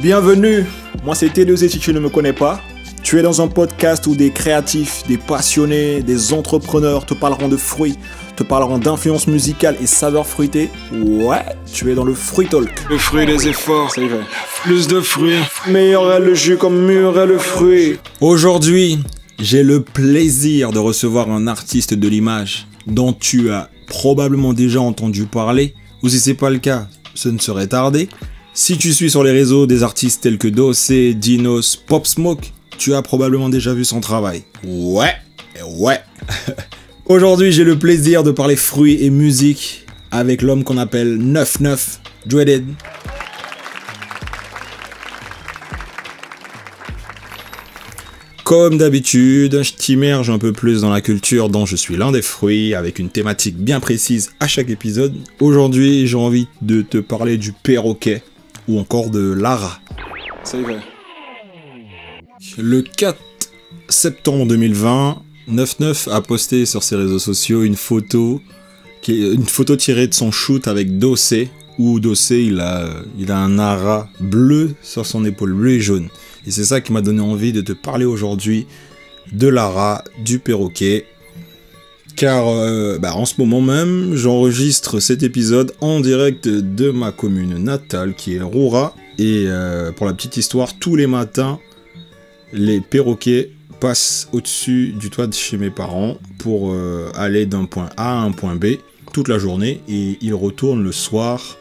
Bienvenue, moi c'est T2 si tu ne me connais pas. Tu es dans un podcast où des créatifs, des passionnés, des entrepreneurs te parleront de fruits, te parleront d'influence musicale et saveurs fruitées. Ouais, tu es dans le Fruit Talk. Le fruit des efforts, C'est vrai. plus de fruits. Meilleur est le jus comme mûr est le fruit. Aujourd'hui, j'ai le plaisir de recevoir un artiste de l'image dont tu as probablement déjà entendu parler, ou si c'est pas le cas, ce ne serait tardé. Si tu suis sur les réseaux des artistes tels que Dossé, Dinos, Pop Smoke, tu as probablement déjà vu son travail. Ouais, ouais. Aujourd'hui, j'ai le plaisir de parler fruits et musique avec l'homme qu'on appelle 99 Dreaded. Comme d'habitude, je t'immerge un peu plus dans la culture dont je suis l'un des fruits, avec une thématique bien précise à chaque épisode. Aujourd'hui, j'ai envie de te parler du perroquet, ou encore de Lara. C'est vrai. Le 4 septembre 2020, 99 a posté sur ses réseaux sociaux une photo, qui est une photo tirée de son shoot avec Dossé, où Dossé il a, il a un ara bleu sur son épaule, bleu et jaune. Et c'est ça qui m'a donné envie de te parler aujourd'hui de Lara, du perroquet. Car euh, bah, en ce moment même, j'enregistre cet épisode en direct de ma commune natale qui est Roura. Et euh, pour la petite histoire, tous les matins, les perroquets passent au-dessus du toit de chez mes parents pour euh, aller d'un point A à un point B toute la journée et ils retournent le soir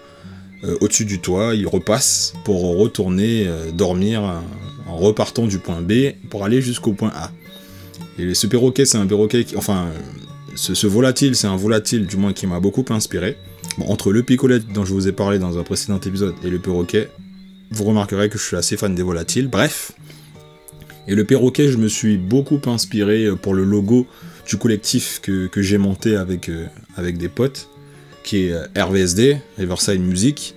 au-dessus du toit, ils repassent pour retourner dormir en repartant du point B pour aller jusqu'au point A. Et ce perroquet, c'est un perroquet qui, enfin, ce, volatile, c'est un volatile du moins qui m'a beaucoup inspiré. Entre le picolette dont je vous ai parlé dans un précédent épisode et le perroquet, vous remarquerez que je suis assez fan des volatiles. Bref, et le perroquet, je me suis beaucoup inspiré euh, pour le logo du collectif que, j'ai monté avec, euh, avec des potes, qui est euh, RVSD, Riverside Music.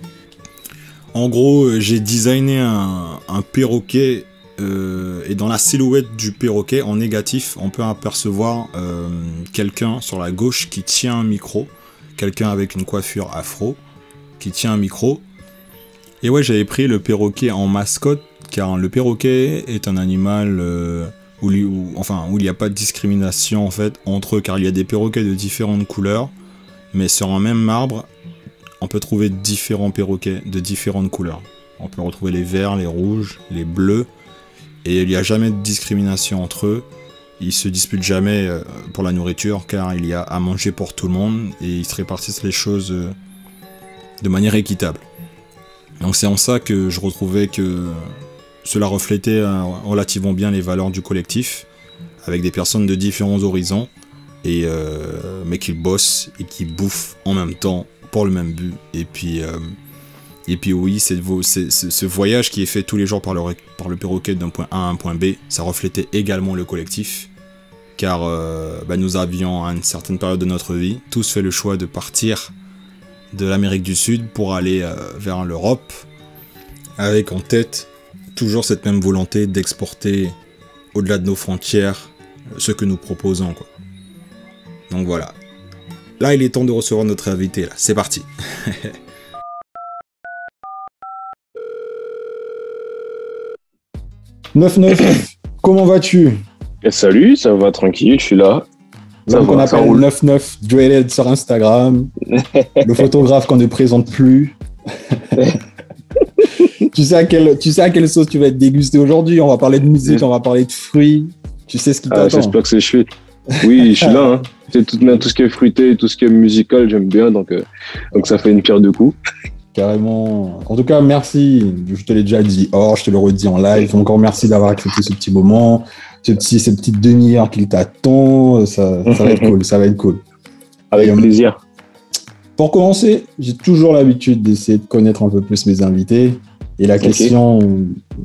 En gros, j'ai designé un perroquet, euh, et dans la silhouette du perroquet, en négatif, on peut apercevoir euh, quelqu'un sur la gauche qui tient un micro, quelqu'un avec une coiffure afro, qui tient un micro. Et ouais, j'avais pris le perroquet en mascotte car le perroquet est un animal euh, où, li- où- il n'y a pas de discrimination en fait entre eux, car il y a des perroquets de différentes couleurs, mais sur un même arbre, on peut trouver différents perroquets de différentes couleurs. On peut retrouver les verts, les rouges, les bleus, et il n'y a jamais de discrimination entre eux. Ils se disputent jamais euh, pour la nourriture, car il y a à manger pour tout le monde, et ils se répartissent les choses euh, de manière équitable. Donc c'est en ça que je retrouvais que cela reflétait euh, relativement bien les valeurs du collectif, avec des personnes de différents horizons, et mais qui bossent et qui bouffent en même temps pour le même but. Et puis, et puis oui, ce voyage qui est fait tous les jours par le, par perroquet d'un point A à un point B, ça reflétait également le collectif. Car euh, bah, nous avions à une certaine période de notre vie tous fait le choix de partir de l'Amérique du Sud pour aller euh, vers l'Europe, avec en tête toujours cette même volonté d'exporter au-delà de nos frontières euh, ce que nous proposons. Quoi. Donc voilà. Là, il est temps de recevoir notre invité. C'est parti. comment vas-tu? Et salut, ça va tranquille, je suis là. L'homme qu'on appelle roule. 99 Dreaded sur Instagram, le photographe qu'on ne présente plus. tu, sais à quelle, tu sais à quelle sauce tu vas être dégusté aujourd'hui? On va parler de musique, on va parler de fruits. Tu sais ce qui Ah, t'attend. J'espère que c'est chouette. Oui, je suis là. Hein. C'est tout, tout ce qui est fruité, tout ce qui est musical, j'aime bien, donc, euh, donc ça fait une pierre deux coups. Carrément. En tout cas, merci. Je te l'ai déjà dit hors, je te le redis en live. Encore merci d'avoir accepté ce petit moment, ce petit, cette petite demi-heure qu'il t'attend. Ça, ça va être cool, ça va être cool. Avec Et, euh, plaisir. Pour commencer, j'ai toujours l'habitude d'essayer de connaître un peu plus mes invités. Et la question,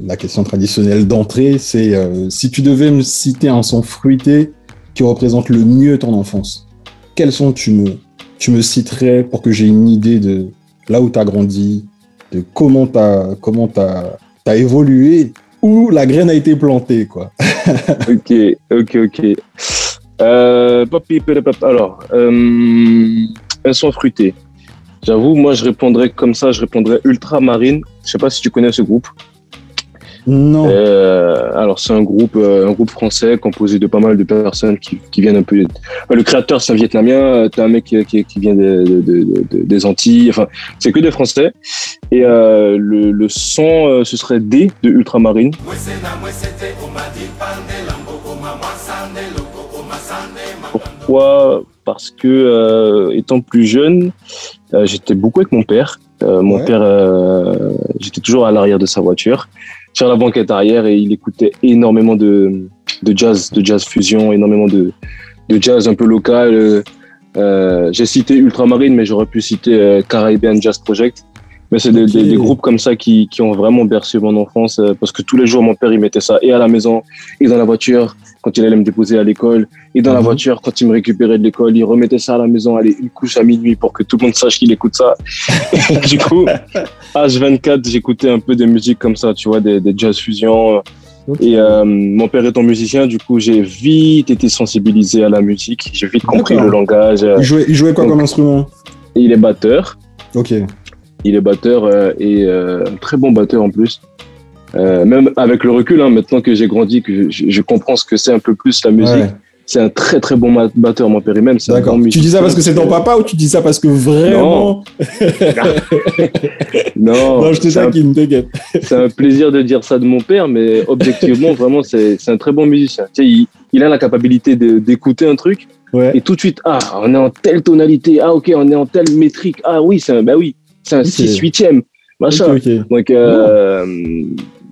la question traditionnelle d'entrée, c'est euh, si tu devais me citer un son fruité qui représente le mieux ton enfance, quel son tu me, tu me citerais pour que j'ai une idée de là où tu as grandi, de comment tu as, comment t'as évolué, où la graine a été plantée, quoi. Ok, ok, ok. Euh, alors, euh, un son fruité. J'avoue, moi, je répondrais comme ça, je répondrais Ultramarine. Je sais pas si tu connais ce groupe. Non. Euh, alors, c'est un groupe, euh, un groupe français composé de pas mal de personnes qui, qui viennent un peu. Enfin, le créateur, c'est un Vietnamien. euh, T'as un mec qui, qui, qui vient de, de- de- de- des Antilles. Enfin, c'est que des Français. Et euh, le, le son, euh, ce serait D de Ultramarine. Pourquoi? Parce que euh, étant plus jeune, euh, j'étais beaucoup avec mon père. Euh, mon Ouais. père, euh, j'étais toujours à l'arrière de sa voiture, sur la banquette arrière, et il écoutait énormément de, de jazz, de jazz fusion, énormément de, de jazz un peu local. Euh, euh, J'ai cité Ultramarine, mais j'aurais pu citer euh, Caribbean Jazz Project. Mais c'est des, Ok. des- des groupes comme ça qui, qui ont vraiment bercé mon enfance, euh, parce que tous les jours, mon père, il mettait ça et à la maison, et dans la voiture, quand il allait me déposer à l'école, et dans la Mhm. voiture, quand il me récupérait de l'école, il remettait ça à la maison, allez, une couche à minuit pour que tout le monde sache qu'il écoute ça. du coup, H24, j'écoutais un peu de musique comme ça, tu vois, des, des jazz fusion. Et euh, mon père étant musicien, du coup, j'ai vite été sensibilisé à la musique. J'ai vite compris le langage. Il jouait, il jouait quoi Donc- comme instrument? Il est batteur. Ok. Il est batteur euh, et euh, un très bon batteur en plus. Euh, même avec le recul, hein, maintenant que j'ai grandi, que je, je comprends ce que c'est un peu plus la musique. Ouais. C'est un très très bon batteur, mon père, et même. D'accord. Tu dis ça parce que c'est ton papa ou tu dis ça parce que vraiment Non, Non, je te taquine, t'inquiète. c'est un plaisir de dire ça de mon père, mais objectivement, vraiment, c'est un très bon musicien. Tu sais, il, il a la capacité d'écouter un truc Ouais. et tout de suite, ah, on est en telle tonalité, ah, ok, on est en telle métrique, ah oui, c'est un, bah oui, c'est un Ok. 6 8 machin. Ok, ok. Donc, euh,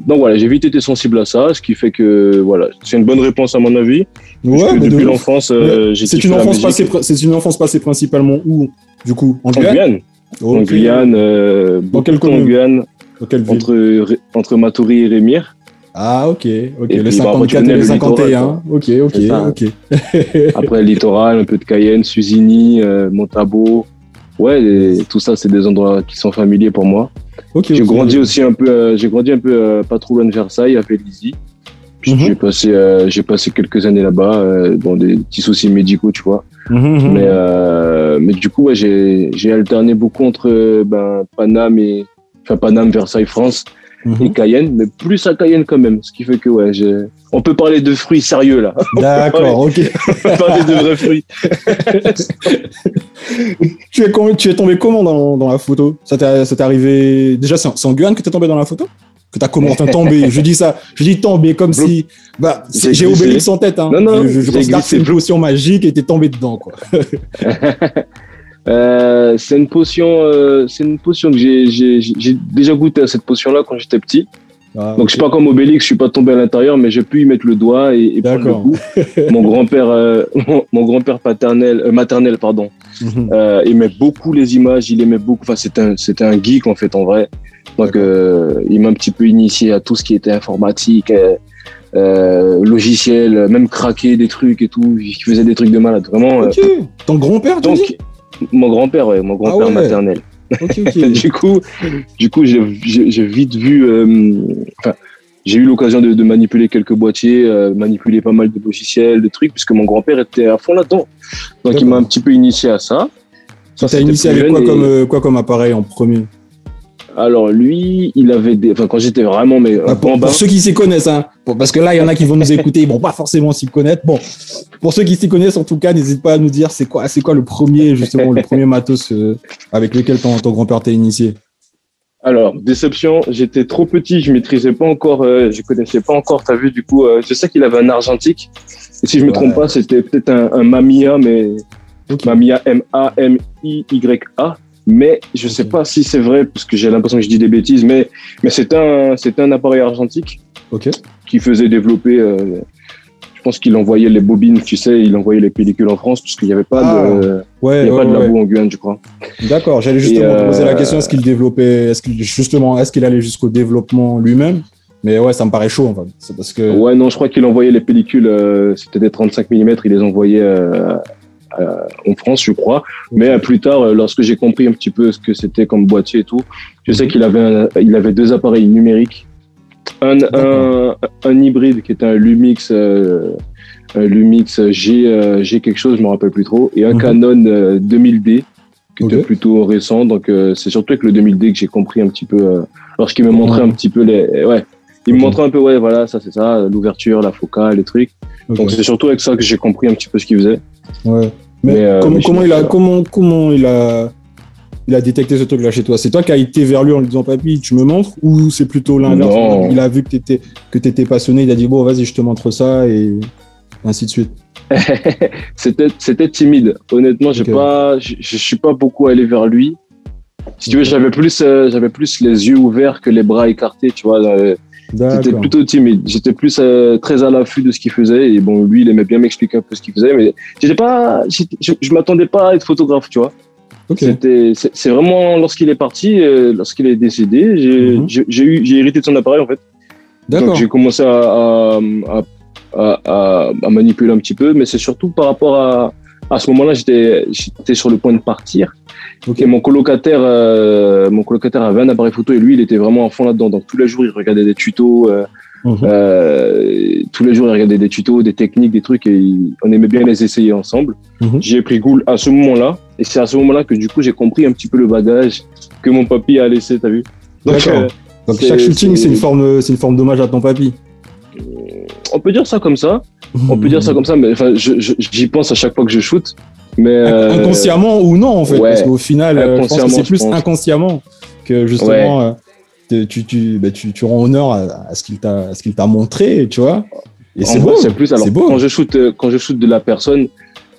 donc voilà, j'ai vite été sensible à ça, ce qui fait que voilà, c'est une bonne réponse à mon avis. Ouais, mais de depuis ouf. l'enfance, euh, j'ai C'est une enfance passée, c'est une enfance passée principalement où Du coup, en En Guyane. Guyane, en Ok. Guyane, euh, beaucoup quelle de temps en commune? Guyane, Dans quelle ville? entre, entre Matoury et Rémire. Ah, ok, ok. Et le puis, bah, 54 tu connais et le le 51. Ok, ok, ça. ok. Après, le littoral, un peu de Cayenne, Suzini, euh, Montabo. Ouais, tout ça, c'est des endroits qui sont familiers pour moi. Ok, J'ai grandi aussi un peu, euh, j'ai grandi un peu euh, pas trop loin de Versailles, à Félizy. Puis Mhm. J'ai passé, euh, j'ai passé quelques années là-bas, euh, dans des petits soucis médicaux, tu vois. Mhm, mhm. Mais, euh, mais du coup, ouais, j'ai, j'ai alterné beaucoup entre euh, ben, Paname et, enfin, Paname, Versailles, France Mhm. et Cayenne, mais plus à Cayenne quand même. Ce qui fait que, ouais, j'ai, on peut parler de fruits sérieux là. D'accord, ok. On peut parler de vrais fruits. tu, es, tu es tombé comment dans, dans la photo? Ça t'est ça t'est arrivé. Déjà, c'est en, c'est en Guyane que t'es tombé dans la photo? Que t'as comment Enfin, tombé Je dis ça, je dis tombé comme si. Bah, J'ai j'ai. Obélix en tête. Hein. Non, non, je, je considère que c'est une potion magique et t'es tombé dedans, quoi. Euh, c'est une potion, euh, c'est une potion que j'ai, j'ai, j'ai déjà goûté à cette potion-là quand j'étais petit. Ah, Donc je suis pas comme Obélix, je suis pas tombé à l'intérieur, mais j'ai pu y mettre le doigt et, et prendre le D'accord. goût. mon grand-père, euh, mon, mon grand-père paternel, maternel, pardon, Mhm. aimait beaucoup les images, il aimait beaucoup. Enfin, c'était un, c'était un geek en fait en vrai. Donc il m'a un petit peu initié à tout ce qui était informatique, euh, logiciel, même craquer des trucs et tout. Il faisait des trucs de malade, vraiment. Ton grand-père, donc dis? Mon grand-père, ouais, mon grand-père Ah ouais. maternel. Du coup, du coup, j'ai vite vu. euh, j'ai eu l'occasion de, de manipuler quelques boîtiers, euh, manipuler pas mal de logiciels, de trucs, puisque mon grand-père était à fond là-dedans. Donc, il m'a un petit peu initié à ça. T'as Ça, c'était initié avec quoi jeune et- comme, euh, quoi comme appareil en premier? Alors, lui, il avait des. Enfin, quand j'étais vraiment mais Ah, pour, ceux qui s'y connaissent, hein, parce que là, il y en a qui vont nous écouter, ils vont pas forcément s'y connaître. Bon, pour ceux qui s'y connaissent, en tout cas, n'hésite pas à nous dire c'est quoi, c'est quoi le premier, justement, le premier matos euh, avec lequel ton, ton grand-père t'a initié. Alors, déception, j'étais trop petit, je maîtrisais pas encore, euh, je connaissais pas encore, t'as vu, du coup, euh, je sais qu'il avait un argentique. Et si je me Ouais. trompe pas, c'était peut-être un, un Mamiya, mais Ok. Mamiya M-A-M-I-Y-A. Mais je sais pas si c'est vrai, parce que j'ai l'impression que je dis des bêtises, mais, mais c'était un, un appareil argentique qui faisait développer, euh, je pense qu'il envoyait les bobines, tu sais, il envoyait les pellicules en France, parce qu'il n'y avait pas Ah. de, Ouais, il y a ouais, pas de ouais. labo en Guyane, je crois. D'accord. J'allais justement te poser la euh, question est-ce qu'il développait, est-ce qu'il justement, est-ce qu'il allait jusqu'au développement lui-même? Mais ouais, ça me paraît chaud. Enfin, c'est parce que. Ouais, non, je crois qu'il envoyait les pellicules, euh, c'était des 35 mm, il les envoyait euh, en France, je crois. Mais euh, plus tard, euh, lorsque j'ai compris un petit peu ce que c'était comme boîtier et tout, je sais qu'il avait, un- il avait deux appareils numériques. Un, un, hybride qui était un Lumix, euh, un Lumix G, euh, G quelque chose, je me rappelle plus trop, et un Mhm. Canon euh, 2000D, qui était plutôt récent. Donc, euh, c'est surtout avec le 2000D que j'ai compris un petit peu, euh, lorsqu'il me montrait un petit peu les, ouais, il me montrait un peu, ouais, voilà, ça c'est ça, l'ouverture, la focale, les trucs. Donc, c'est surtout avec ça que j'ai compris un petit peu ce qu'il faisait. Ouais. Mais, Mais, euh, comment, mais je- comment il a comment comment il a il a détecté ce truc-là chez toi? C'est toi qui as été vers lui en lui disant papy, tu me montres ou c'est plutôt l'inverse? Il a vu que t'étais que t'étais passionné, il a dit bon vas-y je te montre ça et ainsi de suite. c'était, c'était timide. Honnêtement, j'ai pas, je, je suis pas beaucoup allé vers lui. Si tu veux, j'avais plus, euh, j'avais plus les yeux ouverts que les bras écartés, tu vois. euh, J'étais D'accord. plutôt timide. J'étais plus euh, très à l'affût de ce qu'il faisait. Et bon, lui, il aimait bien m'expliquer un peu ce qu'il faisait, mais j'étais pas, j'étais- je, je m'attendais pas à être photographe, tu vois. Ok. C'était, c'est vraiment lorsqu'il est parti, euh, lorsqu'il est décédé, j'ai, Mhm. j'ai, j'ai eu, j'ai hérité de son appareil en fait. D'accord. j'ai commencé à, à, à, à- à- à manipuler un petit peu, mais c'est surtout par rapport à, à ce moment-là, j'étais, j'étais sur le point de partir. Et mon colocataire, euh, mon colocataire avait un appareil photo et lui, il était vraiment à fond là-dedans. Donc tous les jours, il regardait des tutos. euh, Mhm. euh, tous les jours, il regardait des tutos, des techniques, des trucs, et il- on aimait bien les essayer ensemble. Mhm. J'y ai pris goût à ce moment-là, et c'est à ce moment-là que du coup, j'ai compris un petit peu le bagage que mon papy a laissé, t'as vu Donc, D'accord. Donc chaque shooting c'est- c'est une forme c'est une forme d'hommage à ton papy. On peut dire ça comme ça, on peut dire ça comme ça, mais j'y pense à chaque fois que je shoot. Mais euh, Inconsciemment ou non en fait ouais. parce qu'au final euh, je pense que Inconsciemment, c'est plus inconsciemment que justement euh, tu tu bah, tu tu rends honneur à, à ce qu'il t'a à ce qu'il t'a montré tu vois. Et c'est beau. c'est plus alors beau. quand je shoot quand je shoot de la personne,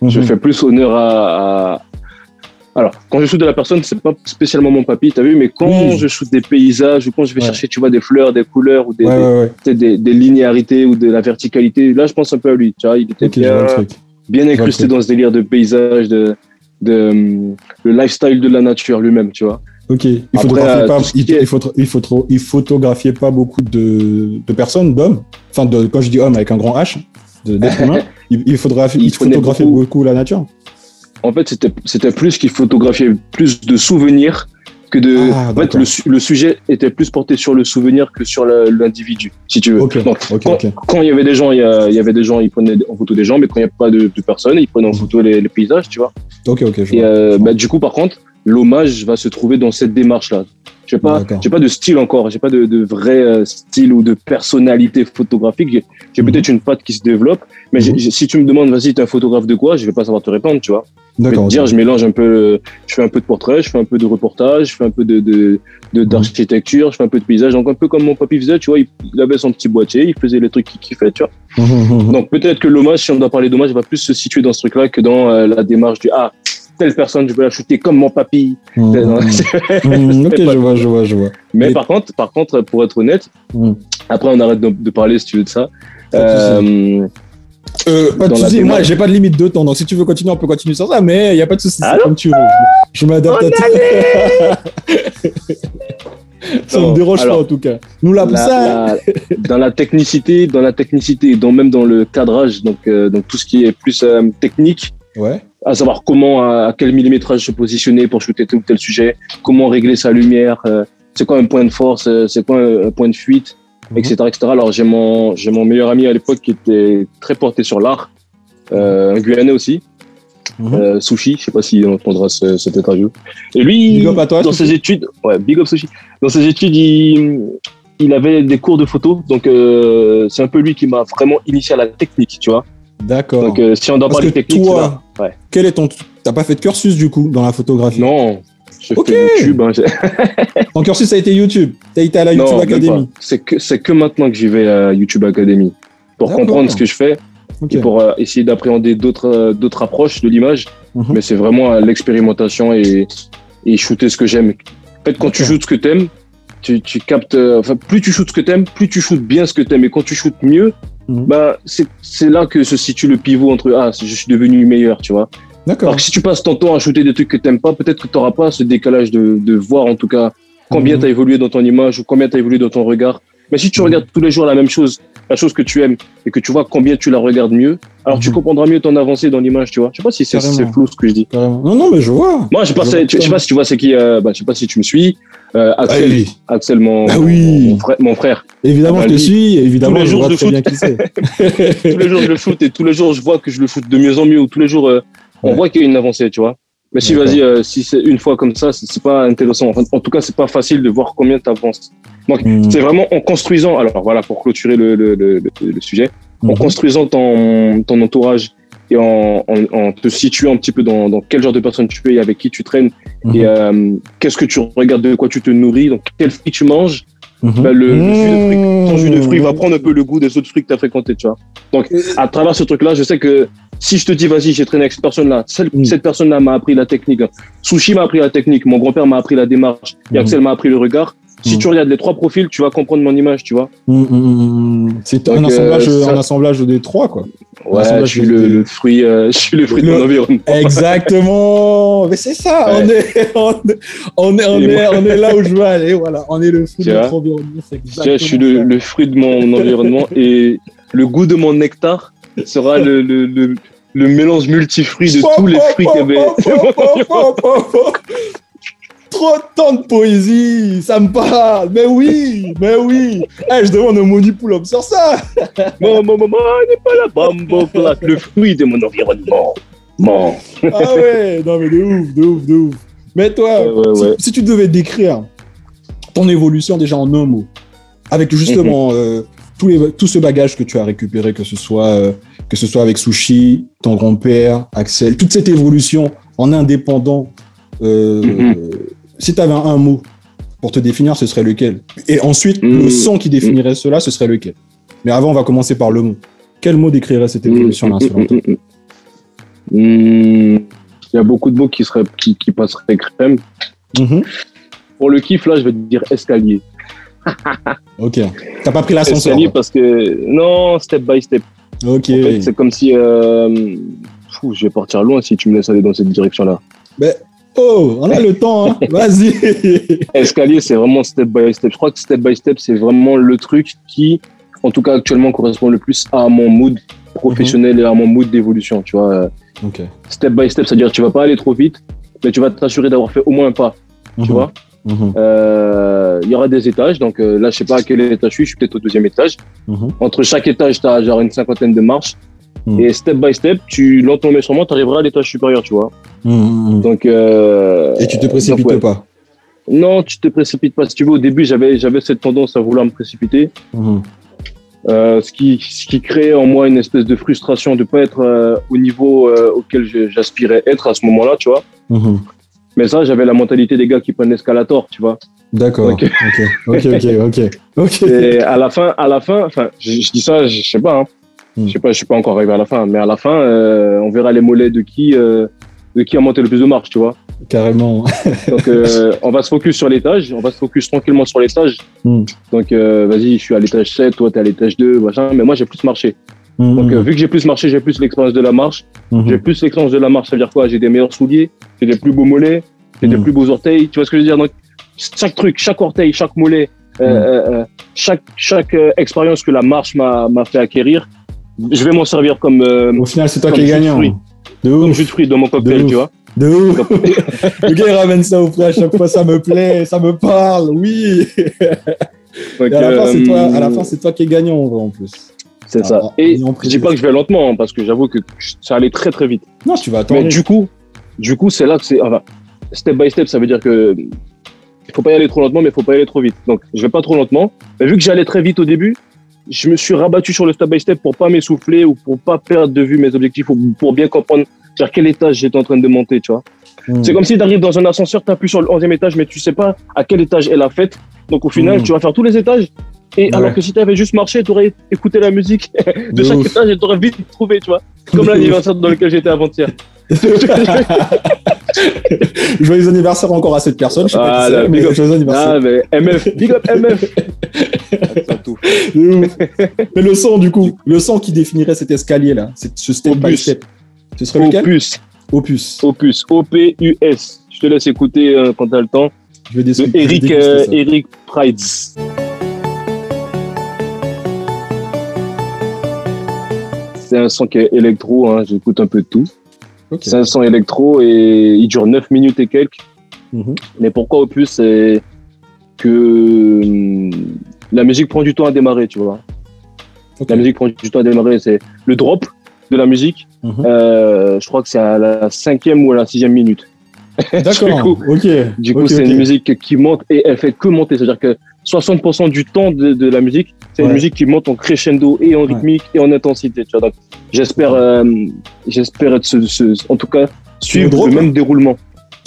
je Mhm. fais plus honneur à, à- Alors, quand je shoot de la personne, c'est pas spécialement mon papy, t'as vu, mais quand je shoot des paysages ou quand je vais Ouais. chercher, tu vois, des fleurs, des couleurs ou des, Ouais, des, des, des linéarités ou de la verticalité, là, je pense un peu à lui, tu vois, il était Ok, je vois bien, bien incrusté dans ce délire de paysage, de, de, le lifestyle de la nature lui-même, tu vois. Ok. Il Après, photographiait euh, pas, il, est- il photo- il photo- il photographiait pas beaucoup de, de personnes, d'hommes. Enfin, de, quand je dis homme avec un grand H, de- d'être humain, il, il, Il il photographiait beaucoup- beaucoup. la nature. En fait, c'était, c'était plus qu'il photographiait plus de souvenirs que de. Ah, en fait, le, su- le sujet était plus porté sur le souvenir que sur l'individu, si tu veux. Ok, Donc, ok, quand, il y avait des gens, il y, a- il y avait des gens, ils prenaient en photo des gens, mais quand il n'y a pas de, de personnes, ils prenaient en photo les, les paysages, tu vois. Ok, ok, je Et vois. euh, bah, du coup, par contre, l'hommage va se trouver dans cette démarche-là. J'ai pas, D'accord. j'ai pas de style encore, j'ai pas de, de vrai euh, style ou de personnalité photographique. J'ai, j'ai Mhm. peut-être une patte qui se développe, mais Mhm. j'ai- si tu me demandes, vas-y, t'es un photographe de quoi, je vais pas savoir te répondre, tu vois. D'accord. dire, je mélange un peu, je fais un peu de portrait, je fais un peu de reportage, je fais un peu de, de, Mhm. d'architecture, je fais un peu de paysage. Donc, un peu comme mon papy faisait, tu vois, il, il avait son petit boîtier, il faisait les trucs qu'il kiffait, tu vois. Mhm, mhm. Donc, peut-être que l'hommage, si on doit parler d'hommage, va plus se situer dans ce truc-là que dans euh, la démarche du, ah, telle personne, je veux la shooter comme mon papy. Ok, je vois, je vois, je vois. Mais Mais- par contre, par contre, pour être honnête, après, on arrête de, de parler si tu veux de ça. Euh, Euh, pas de Dans la souci, moi j'ai pas de limite de temps, donc si tu veux continuer, on peut continuer sur ça, mais il y a pas de souci, c'est comme tu veux. Je, m'adapte à tout. ça me Non, dérange alors, pas en tout cas. Nous là pour la- ça. la- dans la technicité, dans la technicité, dans même dans le cadrage, donc, euh, donc tout ce qui est plus euh, technique, Ouais. à savoir comment, à, à quel millimétrage se positionner pour shooter tel ou tel sujet, comment régler sa lumière, euh, c'est quoi un point de force, c'est quoi un, un point de fuite, Mhm. etc., etc. Alors j'ai mon, j'ai mon meilleur ami à l'époque qui était très porté sur l'art, euh, un Guyanais aussi, Mhm. euh, Sushi, je sais pas si on entendra ce, cette interview. Et lui, Big up à toi, dans Sushi. ses études, ouais, big up Sushi. Dans ses études, il, il avait des cours de photo, donc euh, c'est un peu lui qui m'a vraiment initié à la technique, tu vois. D'accord. Donc si on doit parler que technique, toi, tu vois, ouais. Quel est ton. T'as pas fait de cursus du coup dans la photographie? Non, Ok. fait YouTube. hein, Ton cursus a été YouTube. T'as été à la YouTube non, Academy. C'est que, c'est que maintenant que j'y vais à YouTube Academy. Pour comprendre ce que je fais et pour euh, essayer d'appréhender d'autres euh, d'autres approches de l'image. Mhm. Mais c'est vraiment l'expérimentation et, et shooter ce que j'aime. En fait, quand tu shootes ce que t'aimes, tu, tu captes. euh, Enfin, plus tu shootes ce que t'aimes, plus tu shootes bien ce que t'aimes. Et quand tu shootes mieux, bah, c'est c'est là que se situe le pivot entre ah, je suis devenu meilleur, tu vois. D'accord. Alors que si tu passes ton temps à shooter des trucs que t'aimes pas, peut-être que tu n'auras pas ce décalage de, de voir en tout cas combien Mhm. tu as évolué dans ton image ou combien tu as évolué dans ton regard. Mais si tu Mhm. regardes tous les jours la même chose, la chose que tu aimes, et que tu vois combien tu la regardes mieux, alors tu Mhm. comprendras mieux ton avancée dans l'image, tu vois. Je sais pas si c'est flou ce que je dis. Carrément. Non, non, mais je vois. Moi, je, passais, je sais pas si tu vois c'est qui, euh, bah, je sais pas si tu me suis, euh, Ah Axel, oui. Axel mon, Ah oui. mon, frère, mon frère. Évidemment, bah, je te suis. Évidemment, tous les je jours, je très foot. bien qui c'est. tous les jours, je le shoot et tous les jours, je vois que je le shoot de mieux en mieux, ou tous les jours, euh, on Ouais. voit qu'il y a une avancée, tu vois. Mais si, vas-y, euh, si c'est une fois comme ça, c'est pas intéressant. Enfin, en tout cas, c'est pas facile de voir combien tu avances. Donc, Mhm. c'est vraiment en construisant, alors voilà, pour clôturer le, le, le, le- sujet, en Mhm. construisant ton, ton entourage et en, en, en te situant un petit peu dans, dans quel genre de personne tu es et avec qui tu traînes Mhm. et euh, qu'est-ce que tu regardes, de quoi tu te nourris, donc quel fruit tu manges, Bah, le, le jus de fruit, ton jus de fruit va Mmh. prendre un peu le goût des autres fruits que tu as fréquentés, tu vois. Donc, à travers ce truc-là, je sais que si je te dis, vas-y, j'ai traîné avec cette personne-là, celle- Mm. cette personne-là m'a appris la technique, Sushi m'a appris la technique, mon grand-père m'a appris la démarche, et Mm. Axel m'a appris le regard. Si Mm. tu regardes les trois profils, tu vas comprendre mon image, tu vois. Mhm, mhm. C'est un euh, assemblage, ça- un assemblage des trois, quoi. Ouais, je suis le, le fruit, euh, je suis le fruit de mon environnement. Exactement. Mais c'est ça. Ouais. On, est, on, est, on, est, on, est, on est là où je veux aller. Voilà. On est le fruit Tu de notre environnement. Je suis le, fruit de mon environnement et le goût de mon nectar sera le, le, le, le mélange multifruit de tous les fruits qu'il y avait. Trop de temps de poésie, ça me parle. Mais oui, mais oui. Eh, je demande un monipulum sur ça. Maman, maman, n'est pas la bambo le fruit de mon environnement. Bon. Ah ouais, non mais de ouf, de ouf, de ouf. Mais toi, Ouais, ouais, si, ouais. si tu devais décrire ton évolution déjà en un mot, avec justement Mhm. euh, tous les, tout ce bagage que tu as récupéré, que ce soit, euh, que ce soit avec Sushi, ton grand-père, Axel, toute cette évolution en indépendant, euh, Mhm. Si tu avais un, mot pour te définir, ce serait lequel? Et ensuite, le son qui définirait cela, ce serait lequel? Mais avant, on va commencer par le mot. Quel mot décrirait cette évolution-là selon Mm, toi Hmm, Il y a beaucoup de mots qui, seraient, qui, qui passeraient crème. Mhm. Pour le kiff, là, je vais te dire escalier. Ok. T'as pas pris l'ascenseur Escalier parce que, non, step by step. Ok. En fait, c'est comme si. euh, fou, je vais partir loin si tu me laisses aller dans cette direction-là. Oh, on a le temps, hein. Vas-y. Escalier, c'est vraiment step by step. Je crois que step by step, c'est vraiment le truc qui, en tout cas actuellement, correspond le plus à mon mood professionnel et à mon mood d'évolution. Tu vois, step by step, c'est-à-dire que tu vas pas aller trop vite, mais tu vas t'assurer d'avoir fait au moins un pas. Tu vois, Mhm. Euh, il y aura des étages. Donc euh, là, je sais pas à quel étage je suis. Je suis peut-être au deuxième étage. Mhm. Entre chaque étage, tu as genre une cinquantaine de marches. Mhm. Et step by step, tu lentement mais sûrement, tu arriveras à l'étage supérieur, tu vois. Mhm. Donc, euh, Et tu te précipites donc, ouais. pas. Non, tu te précipites pas. Si tu veux, au début, j'avais j'avais cette tendance à vouloir me précipiter, euh, ce qui ce qui créait en moi une espèce de frustration de pas être euh, au niveau euh, auquel j'aspirais être à ce moment-là, tu vois. Mais ça, j'avais la mentalité des gars qui prennent l'escalator, tu vois. D'accord. Ok. Ok. Ok. Ok. Ok. Ok. Et à la fin, à la fin, enfin, je, je dis ça, je, je sais pas, hein. Mm. je sais pas, je suis pas encore arrivé à la fin, mais à la fin, euh, on verra les mollets de qui, euh, de qui a monté le plus de marches, tu vois. Carrément. Donc, euh, on va se focus sur l'étage, on va se focus tranquillement sur l'étage. Mm. Donc, euh, vas-y, je suis à l'étage 7, toi, t'es à l'étage 2, machin, mais moi, j'ai plus marché. Donc, euh, vu que j'ai plus marché, j'ai plus l'expérience de la marche. Mhm. J'ai plus l'expérience de la marche, ça veut dire quoi? J'ai des meilleurs souliers, j'ai des plus beaux mollets, j'ai des Mm. plus beaux orteils. Tu vois ce que je veux dire? Donc, chaque truc, chaque orteil, chaque mollet, euh, chaque, chaque expérience que la marche m'a m'a fait acquérir, je vais m'en servir comme, euh, Au final, c'est toi Comme qui es jus de gagnant. fruits. De comme ouf. jus de fruits dans mon cocktail, tu vois. De ouf. Le gars, il ramène ça au frais à chaque fois, ça me plaît, ça me parle, oui. Donc, à la fin, c'est euh, toi, à la fin, c'est toi qui es gagnant, en vrai, en plus. c'est ça. Ah, Et je dis pas que je vais lentement, hein, parce que j'avoue que ça allait très très vite. Non, tu vas attendre. Mais du coup, du coup, c'est là que c'est. Enfin, step by step, ça veut dire que il faut pas y aller trop lentement, mais il faut pas y aller trop vite. Donc, je vais pas trop lentement. Mais vu que j'allais très vite au début, je me suis rabattu sur le step by step pour pas m'essouffler ou pour pas perdre de vue mes objectifs ou pour bien comprendre vers quel étage j'étais en train de monter, tu vois. Mhm. C'est comme si tu arrives dans un ascenseur, tu appuies sur le 11e étage, mais tu sais pas à quel étage est la fête. Donc, au final, Mhm. tu vas faire tous les étages. Et Ouais. alors que si tu avais juste marché, tu aurais écouté la musique de, De chaque ouf. étage et tu aurais vite trouvé, tu vois. Comme l'anniversaire dans lequel j'étais avant-hier. Joyeux anniversaire encore à cette personne. Je sais pas Voilà, c'est, mais big up. joyeux anniversaire. Ah, mais MF, big up MF. Tout. Mais le son, du coup, le son qui définirait cet escalier-là, ce step by Opus. step. Ce serait lequel? Opus, Opus. Opus, O-P-U-S. Je te laisse écouter euh, quand t'as le temps. Je vais De Eric, euh. Eric Prides. C'est un son qui est électro, hein, j'écoute un peu de tout. C'est un son électro et il dure 9 minutes et quelques. Mhm. Mais pourquoi Opus C'est que hum, la musique prend du temps à démarrer, tu vois. La musique prend du temps à démarrer. C'est le drop de la musique. Mhm. euh, je crois que c'est à la cinquième ou à la sixième minute. D'accord, coup, ok. Du coup, c'est une musique qui monte et elle fait que monter. C'est-à-dire que 60% du temps de, de la musique, c'est Ouais. une musique qui monte en crescendo et en rythmique et en intensité. Tu vois, donc, j'espère, euh, j'espère être ce, ce- en tout cas suivre drop, le même déroulement.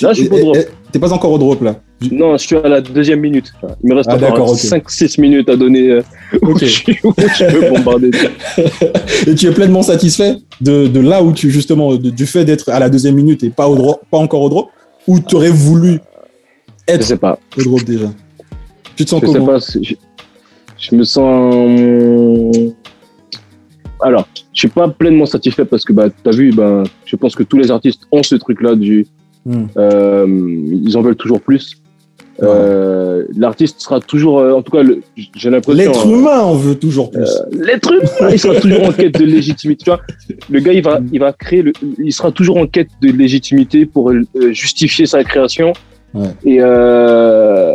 Là, je suis pas au drop. T'es pas encore au drop là. Non, je suis à la deuxième minute. Il me reste Ah, encore ok. 5-6 minutes à donner euh, où, Ok. je, suis- où je peux bombarder. Et tu es pleinement satisfait de, de là où tu justement de- du fait d'être à la deuxième minute et pas au drop, pas encore au drop, ou tu aurais voulu Je être sais pas. au drop déjà? Tu te sens Je sais comment pas. Je, je me sens. Alors, je suis pas pleinement satisfait parce que bah, tu as vu, bah, je pense que tous les artistes ont ce truc-là du. Hmm. euh, ils en veulent toujours plus. Euh, L'artiste sera toujours, euh, en tout cas, le- j'ai l'impression. L'être humain en veut toujours plus. L'être humain, il sera toujours en quête de légitimité. Tu vois, le gars, il va, il va créer, le, il sera toujours en quête de légitimité pour euh, justifier sa création. Ouais. Et euh,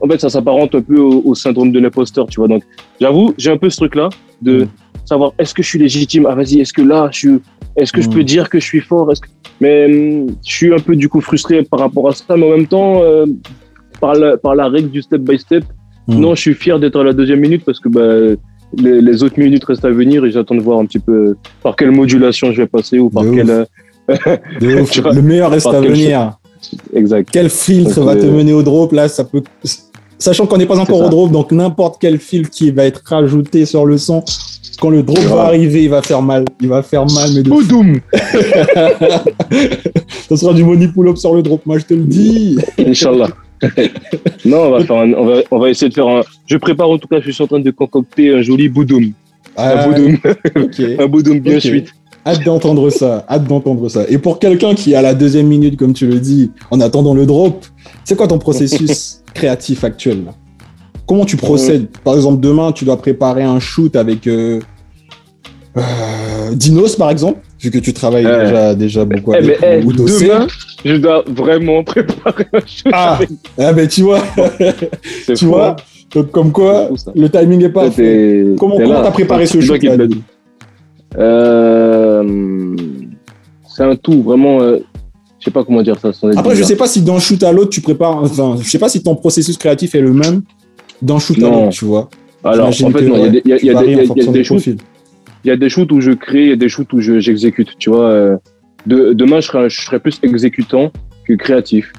en fait, ça s'apparente un peu au, au syndrome de l'imposteur, tu vois. Donc, j'avoue, j'ai un peu ce truc-là de Mm. savoir est-ce que je suis légitime? Ah, vas-y, est-ce que là, je suis, est-ce que je Mm. peux dire que je suis fort? Est-ce que... Mais hum, je suis un peu du coup frustré par rapport à ça, mais en même temps, euh, par la, par la règle du step by step. Mm. Non, je suis fier d'être à la deuxième minute parce que bah, les, les autres minutes restent à venir et j'attends de voir un petit peu par quelle modulation je vais passer ou par De quelle. euh, De ouf. le meilleur reste par à venir. Exact. Quel filtre Donc, va te euh, mener au drop? Là ça peut sachant qu'on n'est pas encore au drop donc n'importe quel filtre qui va être rajouté sur le son quand le drop va arriver il va faire mal il va faire mal mais de Boudoum ça sera du money pull up sur le drop moi je te le dis Inch'Allah. non, on va, faire un- on, va, on va essayer de faire un. Je prépare en tout cas, je suis en train de concocter un joli boudoum. Un Ah, boudoum, ok un boudoum bien Ok. suite. Hâte d'entendre ça, hâte d'entendre ça. Et pour quelqu'un qui est à la deuxième minute, comme tu le dis, en attendant le drop, c'est quoi ton processus créatif actuel là? Comment tu procèdes? Par exemple, demain, tu dois préparer un shoot avec euh, euh, Dinos, par exemple, vu que tu travailles déjà, déjà beaucoup Eh avec ben, eh, ou demain, je dois vraiment préparer un shoot Ah, avec. ah ben tu vois, tu fou, vois, hein. donc, comme quoi, le timing est parfait. t'es- Comment t'as préparé ce shoot là. Euh, C'est un tout, vraiment. euh, Je sais pas comment dire ça. Après, je bizarre. sais pas si d'un shoot à l'autre, tu prépares. Enfin, je sais pas si ton processus créatif est le même d'un shoot à l'autre, tu vois. Alors, en fait, que, non, il y a ouais, des- y y y y a shoots profils. il y a des shoots où je crée, il y a des shoots où je- j'exécute. tu vois, euh, de, demain, je serai, je serai plus exécutant que créatif.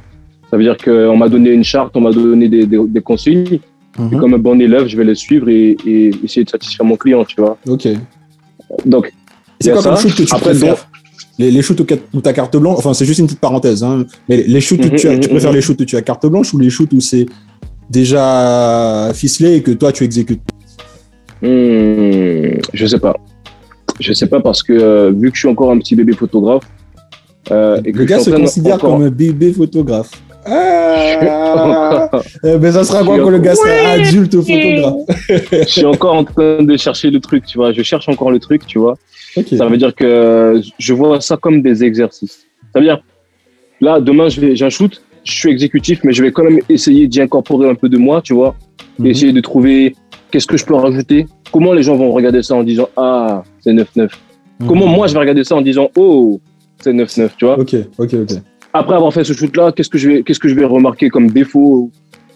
Ça veut dire qu'on m'a donné une charte, on m'a donné des, des, des consignes. Et Mhm. comme un bon élève, je vais les suivre et, et essayer de satisfaire mon client, tu vois. Ok. Donc, C'est quoi comme shoot que tu Après, préfères les, les shoots où, où t'as carte blanche, enfin c'est juste une petite parenthèse, hein, mais les shoots où Mhm, tu, as- tu mhm, préfères mhm. les shoots où tu as carte blanche ou les shoots où c'est déjà ficelé et que toi tu exécutes? Hmm, je sais pas. Je sais pas parce que euh, vu que je suis encore un petit bébé photographe, euh, et que Le gars se considère encore- comme un bébé photographe. Ah ben ça sera quoi quand le gars sera adulte photographe je suis encore en train de chercher le truc, tu vois. Je cherche encore le truc, tu vois. Ça veut dire que je vois ça comme des exercices. Ça veut dire, là, demain, j'ai un shoot, je suis exécutif, mais je vais quand même essayer d'y incorporer un peu de moi, tu vois, Mhm. essayer de trouver qu'est-ce que je peux rajouter. Comment les gens vont regarder ça en disant Ah, c'est 9-9. Mhm. Comment moi, je vais regarder ça en disant Oh, c'est 9-9, tu vois. Ok, ok, ok. Après avoir fait ce shoot-là, qu'est-ce que je vais, qu'est-ce que je vais remarquer comme défaut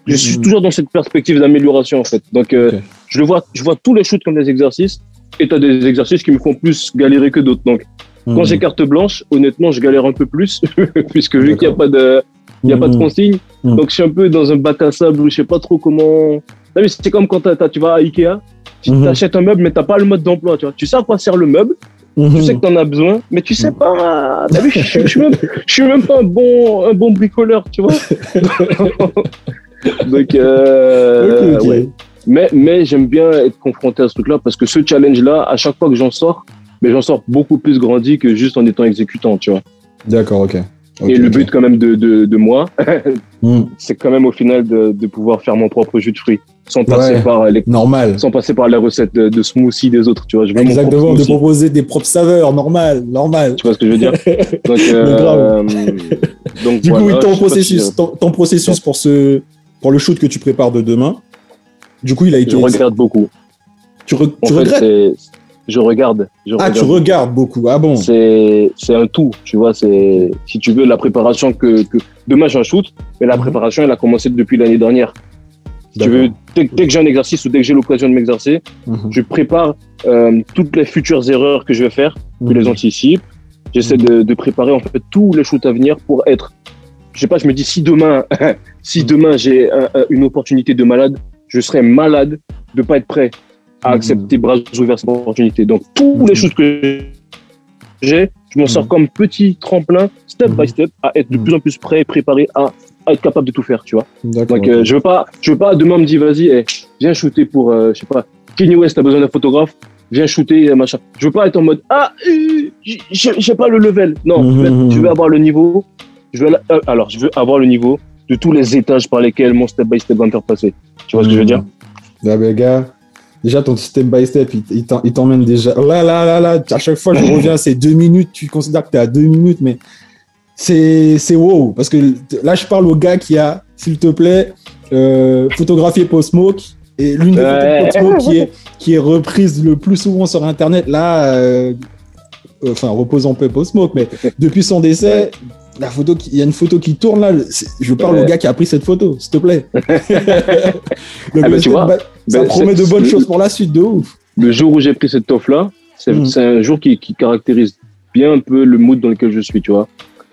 Je suis Mhm. toujours dans cette perspective d'amélioration, en fait. Donc, euh, je le vois, je vois tous les shoots comme des exercices, et tu as des exercices qui me font plus galérer que d'autres. Donc, quand Mhm. j'ai carte blanche, honnêtement, je galère un peu plus, puisque vu qu'il n'y a pas de, il y a pas de Mhm. consigne, donc je suis un peu dans un bac à sable où je sais pas trop comment. C'est comme quand t'as- t'as- tu vas à Ikea, tu achètes un meuble, mais t'as pas le mode d'emploi, tu vois. Tu sais à quoi sert le meuble, tu Mhm. sais que t'en as besoin, mais tu sais pas. T'as vu, je, je, je suis même, je suis même pas un bon, un bon bricoleur, tu vois. donc, euh, ouais. Mais, mais j'aime bien être confronté à ce truc-là parce que ce challenge-là, à chaque fois que j'en sors, mais j'en sors beaucoup plus grandi que juste en étant exécutant, tu vois. D'accord, ok. Et le but quand même de, de, de moi, Mhm. c'est quand même au final de, de pouvoir faire mon propre jus de fruits sans passer Ouais. par les Normal. sans passer par les recettes de, de smoothie des autres, tu vois. Je veux mon Exactement, de proposer des propres saveurs, normal, normal. Tu vois ce que je veux dire Donc, euh, donc Du voilà, coup, ton processus, si- ton, ton processus pour ce, pour le shoot que tu prépares de demain, du coup, il a été. je regrette beaucoup. Tu, re- En tu fait, regrettes je regarde. Je Ah, regarde. tu regardes beaucoup. Ah bon C'est un tout, tu vois. C'est si tu veux la préparation que, que demain j'ai un shoot, mais la Mhm. préparation elle a commencé depuis l'année dernière. Si tu veux, dès, dès que j'ai un exercice ou dès que j'ai l'occasion de m'exercer, Mhm. je prépare euh, toutes les futures erreurs que je vais faire, je Mhm. les anticipe. J'essaie de, de préparer en fait tous les shoots à venir pour être. Je sais pas, je me dis si demain, si demain j'ai un- un- une opportunité de malade, je serai malade de pas être prêt à Mhm. accepter bras ouverts cette opportunité. Donc tous Mhm. les shoots que j'ai, je m'en sors Mhm. comme petit tremplin, step Mhm. by step, à être de Mhm. plus en plus prêt et préparé à, à être capable de tout faire, tu vois. Donc, euh, je veux pas, je veux pas demain me dit, vas-y, eh, viens shooter pour, euh, je sais pas, Kanye West, t'as besoin d'un photographe, viens shooter, euh, machin. Je veux pas être en mode, ah, euh, j'ai- pas le level. Non, Mhm, je, veux, mhm. je veux avoir le niveau. Je veux, euh, alors, je veux avoir le niveau de tous les étages par lesquels mon step by step va me faire passer. Tu vois ce que je veux dire? Là, ben, gars, déjà ton step by step, il- t'emmène déjà. Là, là, là, là, à chaque fois, je reviens, c'est deux minutes. Tu considères que tu es à deux minutes, mais c'est wow. Parce que là, je parle au gars qui a, s'il te plaît, euh, photographié Post Smoke. Et l'une des Ouais. photos de Post Smoke qui est, qui est reprise le plus souvent sur Internet, là, euh, enfin, repose en paix Post Smoke, mais depuis son décès, la photo, qui- il y a une photo qui tourne là. Je parle au gars qui a pris cette photo, s'il te plaît. Donc, Ah, bah, tu vois, ça promet de bonnes choses pour la suite, de ouf. Le jour où j'ai pris cette toffe-là, c'est Mhm. c'est un jour qui, qui caractérise bien un peu le mood dans lequel je suis, tu vois.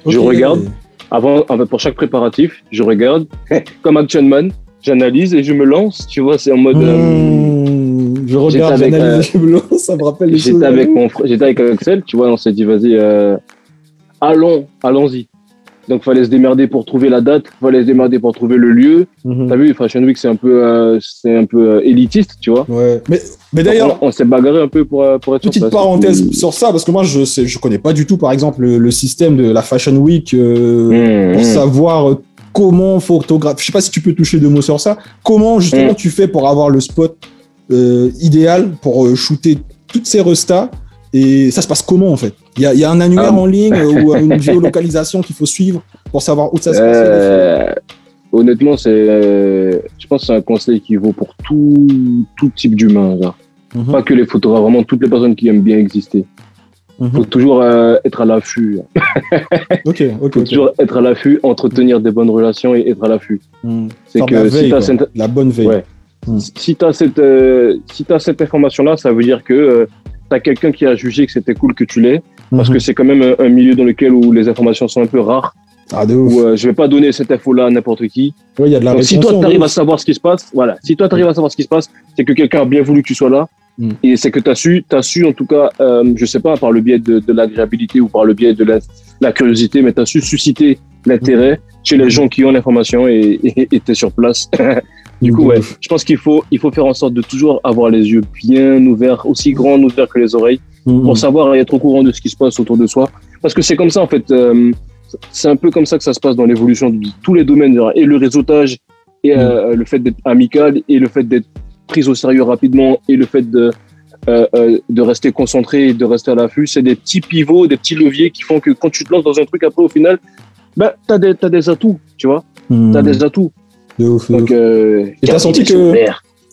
Je regarde. Avant, avant- pour chaque préparatif, je regarde, comme Action Man, j'analyse et je me lance, tu vois, c'est en mode. euh, Mmh, je regarde, j'analyse, je me lance, ça me rappelle les choses. J'étais avec mon avec Axel, tu vois, on s'est dit vas-y, euh, allons, allons-y. Donc fallait se démerder pour trouver la date, fallait se démerder pour trouver le lieu. Mhm. T'as vu, Fashion Week c'est un peu, euh, c'est un peu euh, élitiste, tu vois. Ouais. Mais, d'ailleurs, on, on s'est bagarré un peu pour, euh, pour être sur petite place. parenthèse sur ça, parce que moi, je sais, je connais pas du tout, par exemple, le, le système de la Fashion Week euh, Mmh, pour savoir comment photographe. Je sais pas si tu peux toucher deux mots sur ça. Comment justement Mm. tu fais pour avoir le spot idéal pour shooter toutes ces restas et ça se passe comment en fait? Il y a, il y a un annuaire Ah. en ligne ou une géolocalisation qu'il faut suivre pour savoir où ça se passe? Euh, honnêtement, c'est, euh, je pense que c'est un conseil qui vaut pour tout, tout type d'humain. Mhm. Pas que les photographes, vraiment toutes les personnes qui aiment bien exister. Mhm. faut toujours euh, être à l'affût. Ok, ok. faut toujours être à l'affût, entretenir des bonnes relations et être à l'affût. Mhm. C'est la si tu as cette, bonne veille. Ouais. Si t'as cette, euh, si t'as cette information-là, ça veut dire que tu as quelqu'un qui a jugé que c'était cool que tu l'aies, parce Mhm. que c'est quand même un, milieu dans lequel où les informations sont un peu rares, Ah, de ouf. où euh, je vais pas donner cette info-là à n'importe qui. Ouais, y a de la Donc, si toi, tu arrives à savoir ce qui se passe, voilà. Si toi, tu arrives à savoir ce qui se passe, c'est que quelqu'un a bien voulu que tu sois là. Mm. Et c'est que tu as su, t'as su, en tout cas, euh, je sais pas, par le biais de, de l'agréabilité ou par le biais de la, la curiosité, mais tu as su susciter l'intérêt chez les gens qui ont l'information et et t'es sur place. du coup, De ouais, je pense qu'il faut, il faut faire en sorte de toujours avoir les yeux bien ouverts, aussi grands ouverts que les oreilles, Mhm. pour savoir et être au courant de ce qui se passe autour de soi. Parce que c'est comme ça, en fait, euh, c'est un peu comme ça que ça se passe dans l'évolution de tous les domaines, et le réseautage, et euh, le fait d'être amical, et le fait d'être pris au sérieux rapidement, et le fait de, euh, euh, de rester concentré et de rester à l'affût, c'est des petits pivots, des petits leviers qui font que quand tu te lances dans un truc, après, au final, ben, t'as des, t'as des atouts, tu vois, Mhm. t'as des atouts. De ouf, de Donc, euh, Et t'as senti que-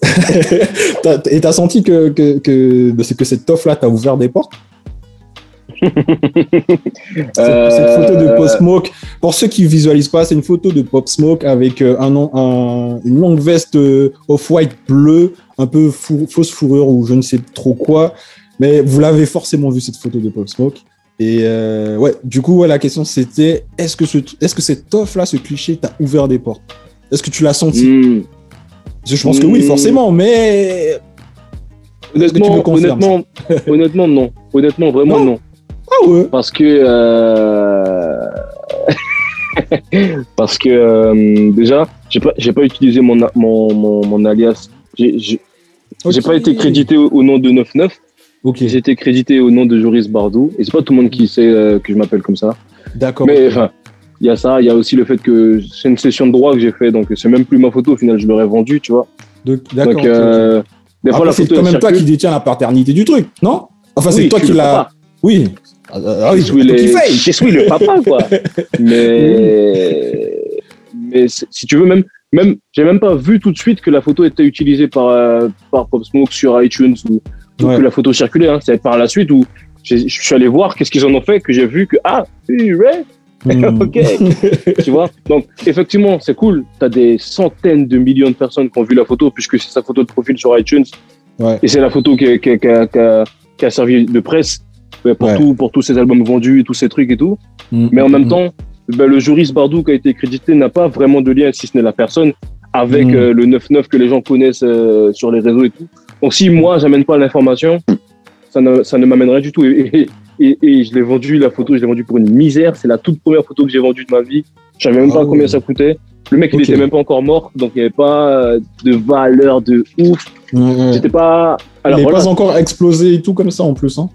Et t'as senti que, que, que, c'est que cette toffe-là t'a ouvert des portes cette, Euh, cette photo de Pop Smoke, pour ceux qui visualisent pas, c'est une photo de Pop Smoke avec euh, un, un- une longue veste euh, off-white bleu, un peu fou- fausse fourrure ou je ne sais trop quoi. Mais vous l'avez forcément vu cette photo de Pop Smoke. Et euh, ouais, du coup, ouais, la question c'était est-ce que, ce, est-ce que cette offre-là, ce cliché, t'a ouvert des portes Est-ce que tu l'as senti hmm. Je pense que oui, Mm. forcément, mais. Est-ce que tu me Honnêtement, honnêtement, honnêtement, non. Honnêtement, vraiment Non. non. Ah ouais Parce que euh, parce que euh, déjà, j'ai pas j'ai pas utilisé mon mon, mon, mon alias. J'ai pas été crédité au, au nom de 99. Ok, J'ai été crédité au nom de Joris Bardou. Et c'est pas tout le monde qui sait euh, que je m'appelle comme ça. d'accord. Mais enfin, il y a ça. Il y a aussi le fait que c'est une session de droit que j'ai fait, donc c'est même plus ma photo. Au final, je l'aurais vendue, tu vois. D'accord. Euh, des fois Après, la c'est photo quand elle même toi qui détiens la paternité du truc, non? Enfin, c'est Oui, toi qui le l'as. Oui. Ah, ah, oui, je suis, c'est je suis le papa, quoi. Mais mais c'est- si tu veux, même, même j'ai même pas vu tout de suite que la photo était utilisée par, euh, par Pop Smoke sur iTunes ou, ou Ouais. que la photo circulait. Hein. C'est par la suite où je suis allé voir qu'est-ce qu'ils en ont fait, que j'ai vu que, ah, purée. ok, tu vois. Donc, effectivement, c'est cool. Tu as des centaines de millions de personnes qui ont vu la photo, puisque c'est sa photo de profil sur iTunes. Ouais. Et c'est la photo qui, a- qui qui a- qui a- servi de presse pour, Ouais. tout, pour tous ces albums vendus et tous ces trucs et tout. Hmm. Mais en même temps, ben, le juriste Bardou qui a été crédité n'a pas vraiment de lien, si ce n'est la personne, avec euh, le 9-9 que les gens connaissent euh, sur les réseaux et tout. Donc si moi, j'amène pas l'information, ça ne, ça ne m'amènerait du tout. Et, et, et- et je l'ai vendu, la photo, je l'ai vendue pour une misère. C'est la toute première photo que j'ai vendue de ma vie. Je savais même Ah pas ouais. combien ça coûtait. Le mec, il était même pas encore mort, donc il n'y avait pas euh, de valeur de ouf. J'étais pas. Alors il n'est voilà, pas encore explosé et tout comme ça en plus. Hein.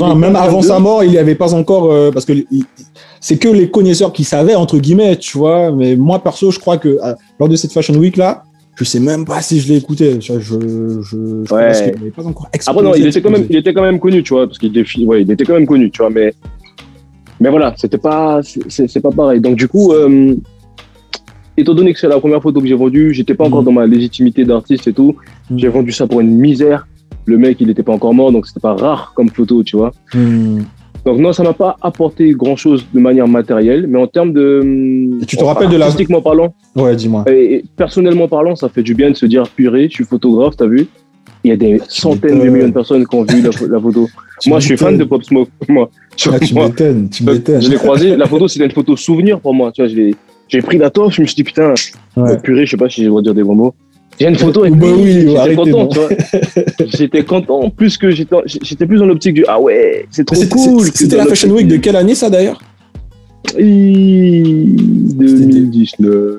Enfin, même avant 22. sa mort, il n'y avait pas encore. euh, parce que il- c'est que les connaisseurs qui savaient, entre guillemets, tu vois. Mais moi, perso, je crois que euh, lors de cette Fashion Week là, je sais même pas si je l'ai écouté. Je, je, je Ouais. pense qu'il n'avait pas encore explosé. Après, non, il était, quand même, il était quand même connu, tu vois, parce qu'il défi... ouais, il était quand même connu, tu vois, mais, mais voilà, c'était pas, c'est- pas pareil. Donc, du coup, euh, étant donné que c'est la première photo que j'ai vendue, j'étais pas encore Mhm. dans ma légitimité d'artiste et tout, Mhm. j'ai vendu ça pour une misère. Le mec, il était pas encore mort, donc c'était pas rare comme photo, tu vois. Hmm. Donc, non, ça m'a pas apporté grand chose de manière matérielle, mais en termes de. Et tu te rappelles de la- Artistiquement parlant, Ouais, dis-moi. et, et personnellement parlant, ça fait du bien de se dire, purée, je suis photographe, t'as vu? Il y a des centaines de millions de personnes qui ont vu la, pho- la photo. Moi, je suis fan de. Pop Smoke. Moi, Ah, tu m'étonnes, tu m'étonnes. je l'ai croisé. La photo, c'était une photo souvenir pour moi. Tu vois, je l'ai- j'ai pris la toffe. Je me suis dit, putain, Ouais. purée, je sais pas si je dois dire des gros mots. J'ai une photo avec Bah lui, oui, j'étais content, non. tu vois. J'étais content, plus que j'étais, j'étais plus dans l'optique du ah ouais, c'est trop cool. c'était- la Fashion Week de quelle année ça d'ailleurs? Du- 2019.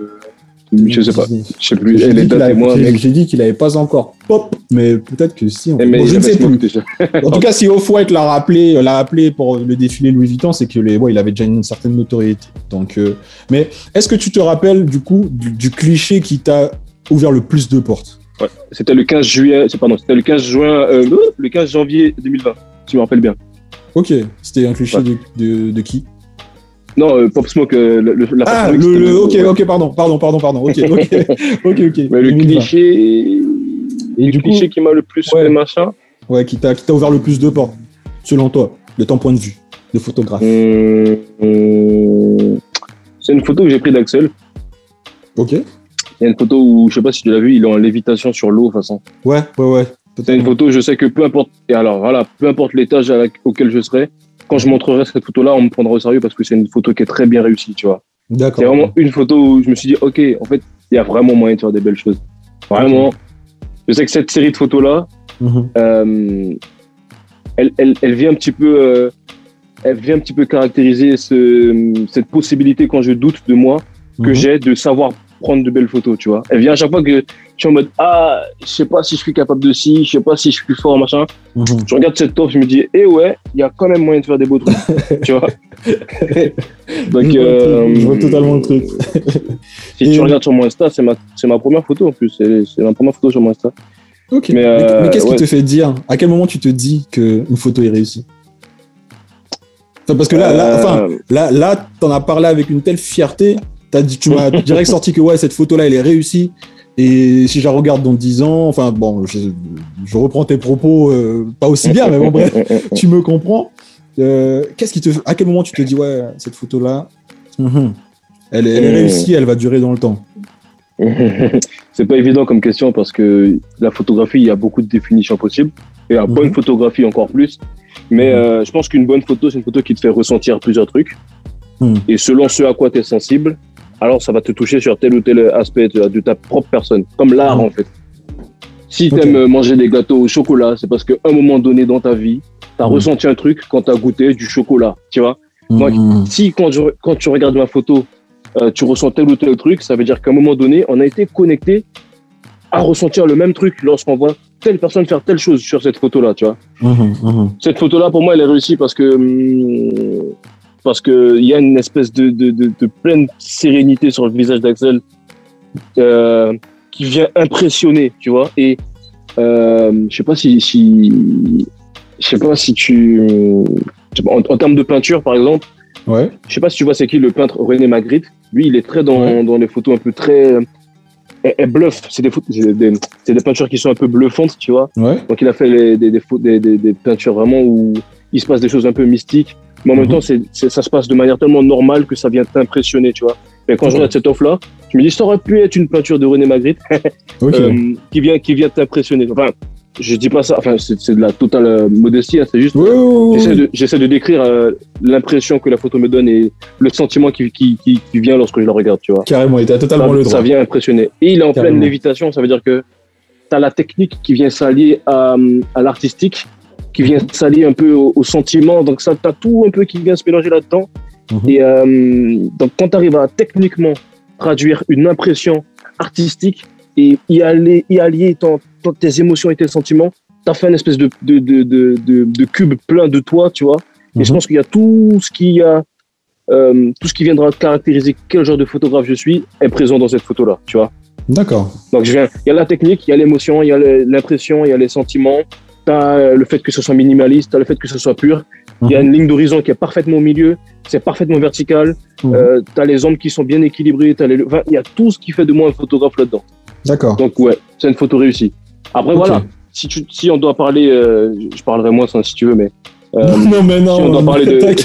Je sais pas, je sais plus. Et dates et avait- moi, j'ai- dit qu'il avait pas encore pop, mais peut-être que si. en fait. Mais Bon, je ne sais plus. déjà. En tout cas, si Off-White l'a rappelé, l'a appelé pour le défilé Louis Vuitton, c'est que les, ouais, il avait déjà une certaine notoriété. Donc, euh, mais est-ce que tu te rappelles du coup du, du cliché qui t'a ouvert le plus de portes Ouais, C'était le 15 juillet, c'est pardon, c'était le 15 juin, euh, le 15 janvier 2020, si je me rappelle bien. Ok, c'était un cliché Ouais. de, de, de qui? Non, euh, Pop Smoke, euh, le, le- la Ah, le, le- ok, ouais. ok, pardon, pardon, pardon, pardon. Ok, ok, ok, ok. Mais le 2020. cliché, Et le du coup, cliché qui m'a le plus Ouais. fait machin. ouais, qui t'a qui t'a ouvert le plus de portes, selon toi, de ton point de vue de photographe. Hum, hum, c'est une photo que j'ai prise d'Axel. Ok. Il y a une photo où, je sais pas si tu l'as vu, il est en lévitation sur l'eau, de toute façon. Ouais, ouais, ouais. C'est une photo, je sais que peu importe, et alors voilà, peu importe l'étage auquel je serai, quand je montrerai cette photo-là, on me prendra au sérieux parce que c'est une photo qui est très bien réussie, tu vois. D'accord. C'est vraiment une photo où je me suis dit, ok, en fait, il y a vraiment moyen de faire des belles choses. Vraiment. Je sais que cette série de photos-là, Mhm. euh, elle, elle, elle vient un petit peu, euh, elle vient un petit peu caractériser ce, cette possibilité quand je doute de moi que Mhm. j'ai de savoir prendre de belles photos, tu vois. Elle vient à chaque fois que je suis en mode ah, je sais pas si je suis capable de ci, je sais pas si je suis fort, machin. Mhm. Je regarde cette top, je me dis eh ouais, il y a quand même moyen de faire des beaux trucs, tu vois. Donc je, vois, euh, je vois totalement le truc. si Et- tu regardes sur mon Insta, c'est ma, ma première photo en plus, c'est ma première photo sur mon Insta. Ok. Mais, euh, qu'est-ce ouais. qui te fait dire À quel moment tu te dis qu'une photo est réussie? Parce que là, là, enfin, Euh, là, là, t'en as parlé avec une telle fierté. As dit, tu m'as direct sorti que ouais, cette photo-là, elle est réussie. Et si je la regarde dans 10 ans, enfin bon, je, je reprends tes propos, euh, pas aussi bien, mais bon bref, tu me comprends. Euh, Qu'est-ce qui te, à quel moment tu te dis ouais, cette photo-là, mhm, elle, est- elle est réussie, elle va durer dans le temps? c'est pas évident comme question parce que la photographie, il y a beaucoup de définitions possibles. Et la Mhm. bonne photographie encore plus. Mais Mhm. euh, je pense qu'une bonne photo, c'est une photo qui te fait ressentir plusieurs trucs. Mhm. Et selon ce à quoi tu es sensible, alors ça va te toucher sur tel ou tel aspect de, ta propre personne. Comme l'art, en fait. Si Ok. tu aimes manger des gâteaux au chocolat, c'est parce qu'à un moment donné dans ta vie, tu as Mhm. ressenti un truc quand tu as goûté du chocolat. Tu vois Moi, Mhm. si quand, je- quand tu regardes ma photo, euh, tu ressens tel ou tel truc, ça veut dire qu'à un moment donné, on a été connecté à ressentir le même truc lorsqu'on voit telle personne faire telle chose sur cette photo-là, tu vois. Mhm, mhm. Cette photo-là, pour moi, elle est réussie parce que hum, parce que il y a une espèce de, de, de, de pleine sérénité sur le visage d'Axel euh, qui vient impressionner, tu vois. Et euh, je sais pas si, si je sais pas si tu en, en termes de peinture, par exemple, Ouais. Je sais pas si tu vois c'est qui le peintre René Magritte. Lui, il est très dans, Ouais. dans les photos un peu très. Elle, bluffe. C'est des, des, des peintures qui sont un peu bluffantes, tu vois. Ouais. Donc il a fait les- des, des- des peintures vraiment où il se passe des choses un peu mystiques. Mais en même Mhm. temps, c'est, c'est- ça se passe de manière tellement normale que ça vient t'impressionner, tu vois. Et quand je regarde cette offre-là, je me dis, ça aurait pu être une peinture de René Magritte euh, qui vient, qui vient t'impressionner. Enfin, je dis pas ça, enfin, c'est, c'est de la totale euh, modestie, hein, c'est juste. J'essaie de, j'essaie de décrire euh, l'impression que la photo me donne et le sentiment qui, qui, qui, qui vient lorsque je la regarde, tu vois. Carrément, et t'as totalement Ça, le ça droit. vient impressionner. Et il est en Carrément. pleine lévitation, ça veut dire que tu as la technique qui vient s'allier à, à l'artistique, qui vient s'allier un peu au, au sentiment. Donc, ça, tu as tout un peu qui vient se mélanger là-dedans. Mhm. Et euh, donc, quand tu arrives à techniquement traduire une impression artistique et y, aller, y allier ton- ton- tes émotions et tes sentiments, tu as fait une espèce de, de, de, de, cube plein de toi, tu vois. Et je Mhm. pense qu'il y a tout ce qui a, euh, tout ce qui viendra caractériser quel genre de photographe je suis est présent dans cette photo-là, tu vois. D'accord. Donc je viens, il y a la technique, il y a l'émotion, il y a l'impression, il y a les sentiments. T'as euh, le fait que ce soit minimaliste, t'as le fait que ce soit pur. Il y a Mhm. une ligne d'horizon qui est parfaitement au milieu, c'est parfaitement vertical. Mhm. Euh, t'as les ombres qui sont bien équilibrées, t'as les, enfin, il y a tout ce qui fait de moi un photographe là-dedans. D'accord. Donc ouais, c'est une photo réussie. Après voilà, si tu, si on doit parler, euh, je parlerai moins ça, si tu veux, mais euh, non, mais non. si on doit parler de-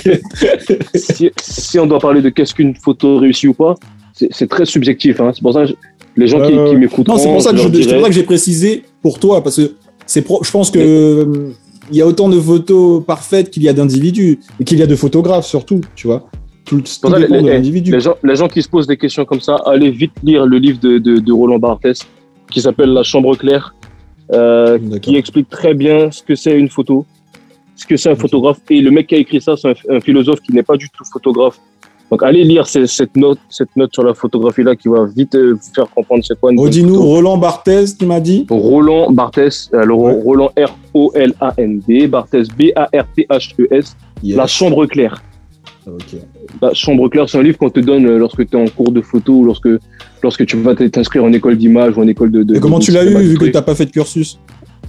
si, si on doit parler de qu'est-ce qu'une photo réussie ou pas, c'est très subjectif. Hein. C'est pour ça que je- les gens qui, qui m'écouteront, Non, c'est pour ça que j'ai précisé pour toi, parce que c'est pro- je pense que euh, il y a autant de photos parfaites qu'il y a d'individus et qu'il y a de photographes surtout, tu vois. Tout, ça, les- de les- l'individu. Les gens, les gens qui se posent des questions comme ça, allez vite lire le livre de, de, de Roland Barthes qui s'appelle La Chambre claire, euh, qui explique très bien ce que c'est une photo, ce que c'est un photographe. Et le mec qui a écrit ça, c'est un, un philosophe qui n'est pas du tout photographe. Donc allez lire ces- cette note, cette note sur la photographie là qui va vite euh, vous faire comprendre c'est quoi une photo. Roland Barthez, tu m'as dit Roland Barthes, alors Ouais. Roland R-O-L-A-N-D, Barthes B-A-R-T-H-E-S, Yes. E La Chambre claire. Ok. La Chambre claire, c'est un livre qu'on te donne euh, lorsque tu es en cours de photo ou lorsque, lorsque tu vas t'inscrire en école d'image ou en école de. de Et comment de- tu l'as eu vu que t'as pas fait de cursus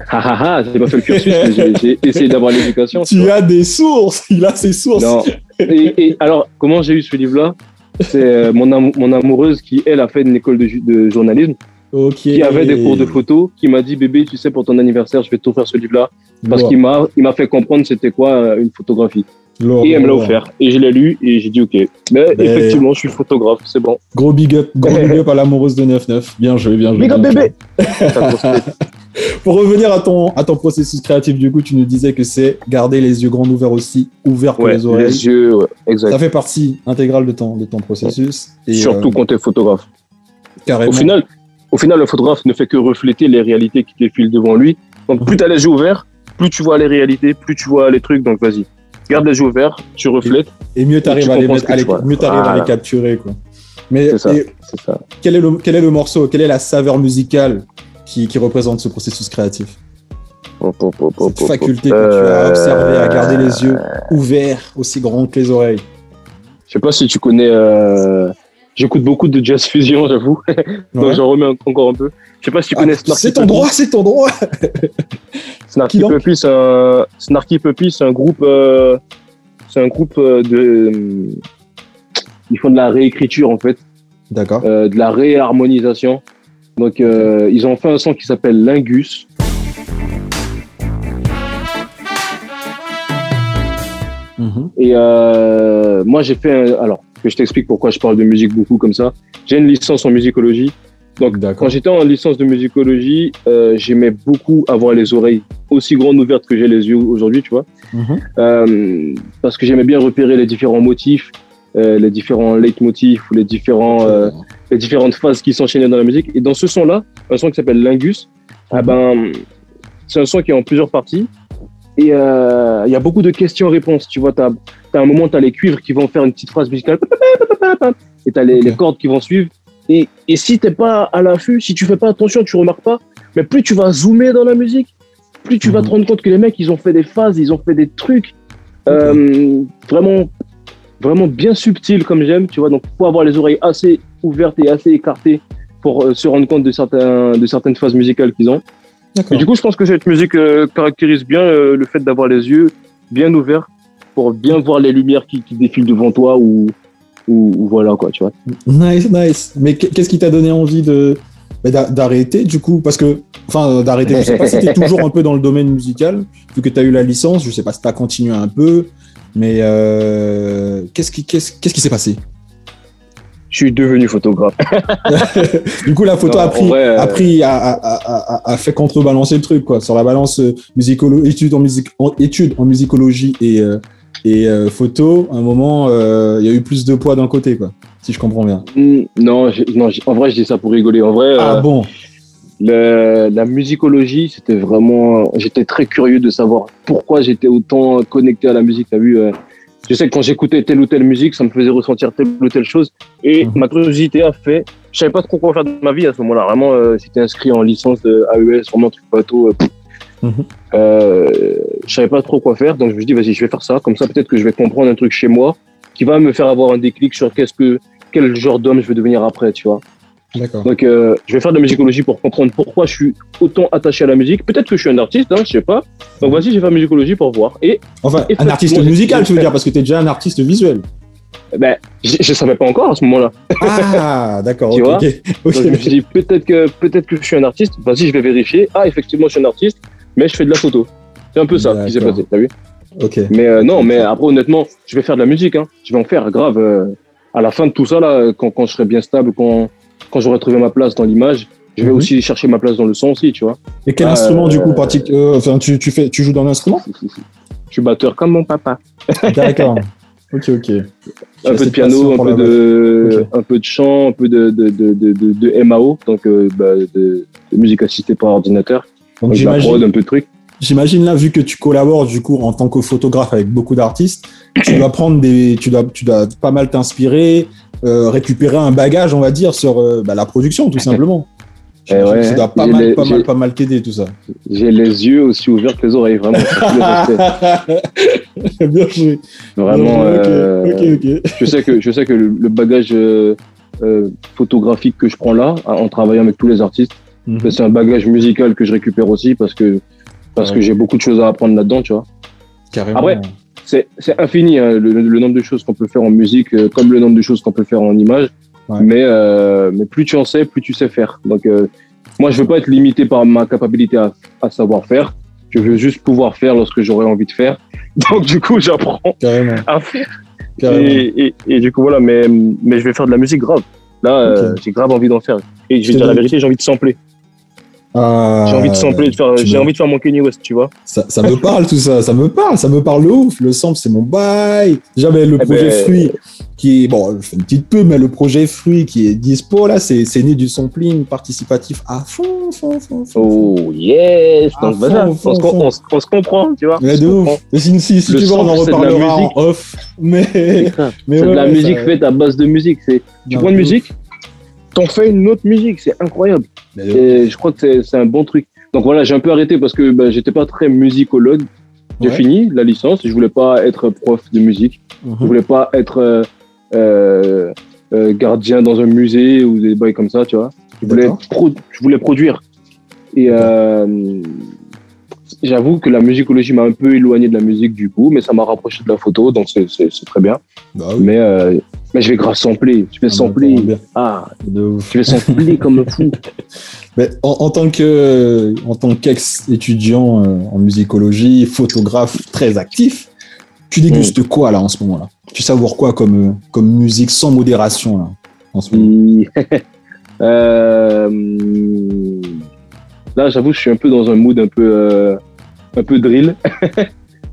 Ah ah ah, j'ai pas fait le cursus, mais j'ai- essayé d'avoir l'éducation. tu Tu as des sources, il a ses sources. Non. Et, et alors, comment j'ai eu ce livre-là? C'est euh, mon, am- mon amoureuse qui, elle, a fait une école de, ju- de journalisme, qui avait des cours de photo, qui m'a dit Bébé, tu sais, pour ton anniversaire, je vais t'offrir ce livre-là. Parce qu'il m'a il m'a fait comprendre c'était quoi euh, une photographie. Et elle me l'a offert. Et je l'ai lu et j'ai dit OK. Mais Ben- effectivement, je suis photographe, c'est bon. Gros big up, gros big up à l'amoureuse de 9-9. Bien joué, bien joué. Big up, bébé. Pour revenir à ton, à ton processus créatif, du coup, tu nous disais que c'est garder les yeux grands ouverts aussi, ouverts que Ouais, les oreilles. les yeux, ouais, exact. Ça fait partie intégrale de ton, de ton processus. Et, Surtout euh, quand tu es photographe. carrément. Au final, au final, le photographe ne fait que refléter les réalités qui défilent devant lui. Donc, plus tu as les yeux ouverts, plus tu vois les réalités, plus tu vois les trucs. Donc, vas-y. Garde les yeux ouverts, tu reflètes. et mieux t'arrives tu à les mettre, à les- mieux à les capturer, quoi. Mais C'est ça. et C'est ça. quel est le, quel est le morceau, quelle est la saveur musicale qui, qui représente ce processus créatif Cette faculté que tu as observé à garder les yeux ouverts, aussi grands que les oreilles. Je sais pas si tu connais. euh, J'écoute beaucoup de jazz fusion, j'avoue. Donc, Ouais. j'en remets en- encore un peu. Je sais pas si tu Ah, connais Snarky c'est ton droit, c'est ton droit. Snarky Puppy, c'est un... Snarky Puppy, c'est un groupe. euh, C'est un groupe euh, de. Ils font de la réécriture en fait, D'accord. euh, de la réharmonisation. Donc euh, ils ont fait un son qui s'appelle Lingus. Mhm. Et euh, moi j'ai fait. Un... Alors que je t'explique pourquoi je parle de musique beaucoup comme ça. J'ai une licence en musicologie. Donc quand j'étais en licence de musicologie, euh, j'aimais beaucoup avoir les oreilles aussi grandes ouvertes que j'ai les yeux aujourd'hui, tu vois. Mhm. Euh, parce que j'aimais bien repérer les différents motifs, euh, les différents leitmotifs ou les, différents, les différentes phases qui s'enchaînaient dans la musique. Et dans ce son-là, un son qui s'appelle Lingus, ah ben, c'est un son qui est en plusieurs parties. Et euh, il y a beaucoup de questions-réponses. Tu vois, tu as, un moment, tu as les cuivres qui vont faire une petite phrase musicale. Et tu as les cordes qui vont suivre. Et, et si tu pas à l'affût, si tu fais pas attention, tu remarques pas, mais plus tu vas zoomer dans la musique, plus tu vas Mhm. te rendre compte que les mecs, ils ont fait des phases, ils ont fait des trucs euh, vraiment, vraiment bien subtils comme j'aime, tu vois. Donc, faut avoir les oreilles assez ouvertes et assez écartées pour euh, se rendre compte de, certains, de certaines phases musicales qu'ils ont. Et du coup, je pense que cette musique euh, caractérise bien euh, le fait d'avoir les yeux bien ouverts pour bien voir les lumières qui, qui défilent devant toi ou, ou, ou voilà quoi, tu vois. Nice, nice. Mais qu- qu'est-ce qui t'a donné envie de bah, d'a- d'arrêter du coup? Parce que, enfin, d'arrêter, je sais pas si t'es toujours un peu dans le domaine musical, vu que t'as eu la licence, je sais pas si t'as continué un peu, mais euh, qu'est-ce qui, qu'est-ce, qu'est-ce qui s'est passé? Je suis devenu photographe. Du coup, la photo Non, a en pris, vrai, euh, a, pris a, fait contrebalancer le truc, quoi. Sur la balance euh, musicolo études en, musique, en, études en musicologie et, euh, et euh, photo, à un moment, euh, il y a eu plus de poids d'un côté, quoi. Si je comprends bien. Hmm, non, non en vrai, je dis ça pour rigoler. En vrai, Ah euh, bon? le- la musicologie, c'était vraiment. J'étais très curieux de savoir pourquoi j'étais autant connecté à la musique. T'as vu euh, Je sais que quand j'écoutais telle ou telle musique, ça me faisait ressentir telle ou telle chose. Et Mhm. ma curiosité a fait. Je savais pas trop quoi faire de ma vie à ce moment-là. Vraiment, euh, j'étais inscrit en licence de AES, vraiment truc bateau. euh. Mhm. Euh, je savais pas trop quoi faire, donc je me suis dit vas-y, je vais faire ça. Comme ça, peut-être que je vais comprendre un truc chez moi qui va me faire avoir un déclic sur qu'est-ce que quel genre d'homme je vais devenir après, tu vois. D'accord. Donc, euh, je vais faire de la musicologie pour comprendre pourquoi je suis autant attaché à la musique. Peut-être que je suis un artiste, hein, je sais pas. Donc, vas-y, je vais faire musicologie pour voir. Et Enfin, un artiste musical, tu veux dire, parce que tu es déjà un artiste visuel. ben, je, je savais pas encore à ce moment-là. Ah, d'accord, Tu vois. Donc, je me suis dit, peut-être que, peut-être que je suis un artiste. Vas-y, je vais vérifier. Ah, effectivement, je suis un artiste, mais je fais de la photo. C'est un peu ça qui s'est passé, t'as vu Ok. Mais euh, non, mais après, honnêtement, je vais faire de la musique. Hein. Je vais en faire grave. euh, à la fin de tout ça, là, quand, quand je serai bien stable, quand, quand j'aurai trouvé ma place dans l'image, je vais Mhm. aussi chercher ma place dans le son aussi, tu vois. Et quel Euh, instrument, du coup, pratique euh, Enfin, tu, tu, fais, tu joues dans l'instrument? Je suis batteur comme mon papa. D'accord. ok, ok. un peu de piano, un peu de, un peu de chant, un peu de, de, de, de, MAO, donc euh, bah, de, musique assistée par ordinateur, Donc, j'imagine, un peu de trucs. j'imagine là, vu que tu collabores, du coup, en tant que photographe avec beaucoup d'artistes, tu dois prendre des, tu dois, tu dois pas mal t'inspirer, euh, récupérer un bagage, on va dire, sur euh, bah, la production, tout simplement. Eh ouais, ça doit pas mal, les- pas mal, j'ai- pas mal t'aider, tout ça. J'ai les yeux aussi ouverts que les oreilles, vraiment. Bien joué. Vraiment, Bien joué, euh, ok, ok, ok. je sais que je sais que le, le bagage photographique que je prends là, en travaillant avec tous les artistes, Mhm. c'est un bagage musical que je récupère aussi parce que parce Ouais. que j'ai beaucoup de choses à apprendre là-dedans, tu vois. Carrément. Après, c'est c'est infini hein, le, le nombre de choses qu'on peut faire en musique, euh, comme le nombre de choses qu'on peut faire en image. Ouais. Mais euh, mais plus tu en sais, plus tu sais faire. Donc euh, moi, je veux pas être limité par ma capacité à, à savoir faire. Je veux juste pouvoir faire lorsque j'aurai envie de faire. Donc du coup, j'apprends carrément. à faire. carrément. Et, et, et du coup voilà, mais mais je vais faire de la musique grave. Là, euh, Ok. j'ai grave envie d'en faire. Et je vais dire la vérité, j'ai envie de sampler. Ah, J'ai envie de sampler, de faire, tu j'ai me- envie de faire mon Kanye West, tu vois. Ça, ça me parle tout ça, ça me parle, ça me parle de ouf. Le sample, c'est mon bail. Déjà, mais le Eh projet ben- Fruit, qui est, bon, je fais une petite pub, mais le projet Fruit qui est dispo là, c'est c'est né du sampling participatif à fond, fond, fond, fond. Oh yes, donc voilà, on, on se- on se comprend, tu vois. Mais de ouf. Si, si, si tu veux, on en c'est de reparlera en musique. off. Mais, C'est mais de ouais, la musique ça- faite à base de musique. C'est, prends une de ouf. musique, t'en fais une autre musique, c'est incroyable. Et je crois que c'est, un bon truc. Donc voilà, j'ai un peu arrêté parce que bah, j'étais pas très musicologue. J'ai Ouais. fini la licence, je voulais pas être prof de musique, je Mhm. voulais pas être euh, euh, euh, gardien dans un musée ou des bails comme ça, tu vois. Je voulais, je produire. Et euh, j'avoue que la musicologie m'a un peu éloigné de la musique du coup, mais ça m'a rapproché de la photo, donc c'est, très bien. Bah oui. Mais, euh, mais je vais grave sampler. Je vais Ah, sampler. bah, bien. Ah, De ouf. je vais sampler comme un fou. Mais en, en tant que en tant qu'ex-étudiant euh, en musicologie, photographe très actif, tu dégustes quoi là en ce moment-là? Tu savoures quoi comme euh, comme musique sans modération là en ce moment? Euh, là, j'avoue, je suis un peu dans un mood un peu, euh, un peu drill.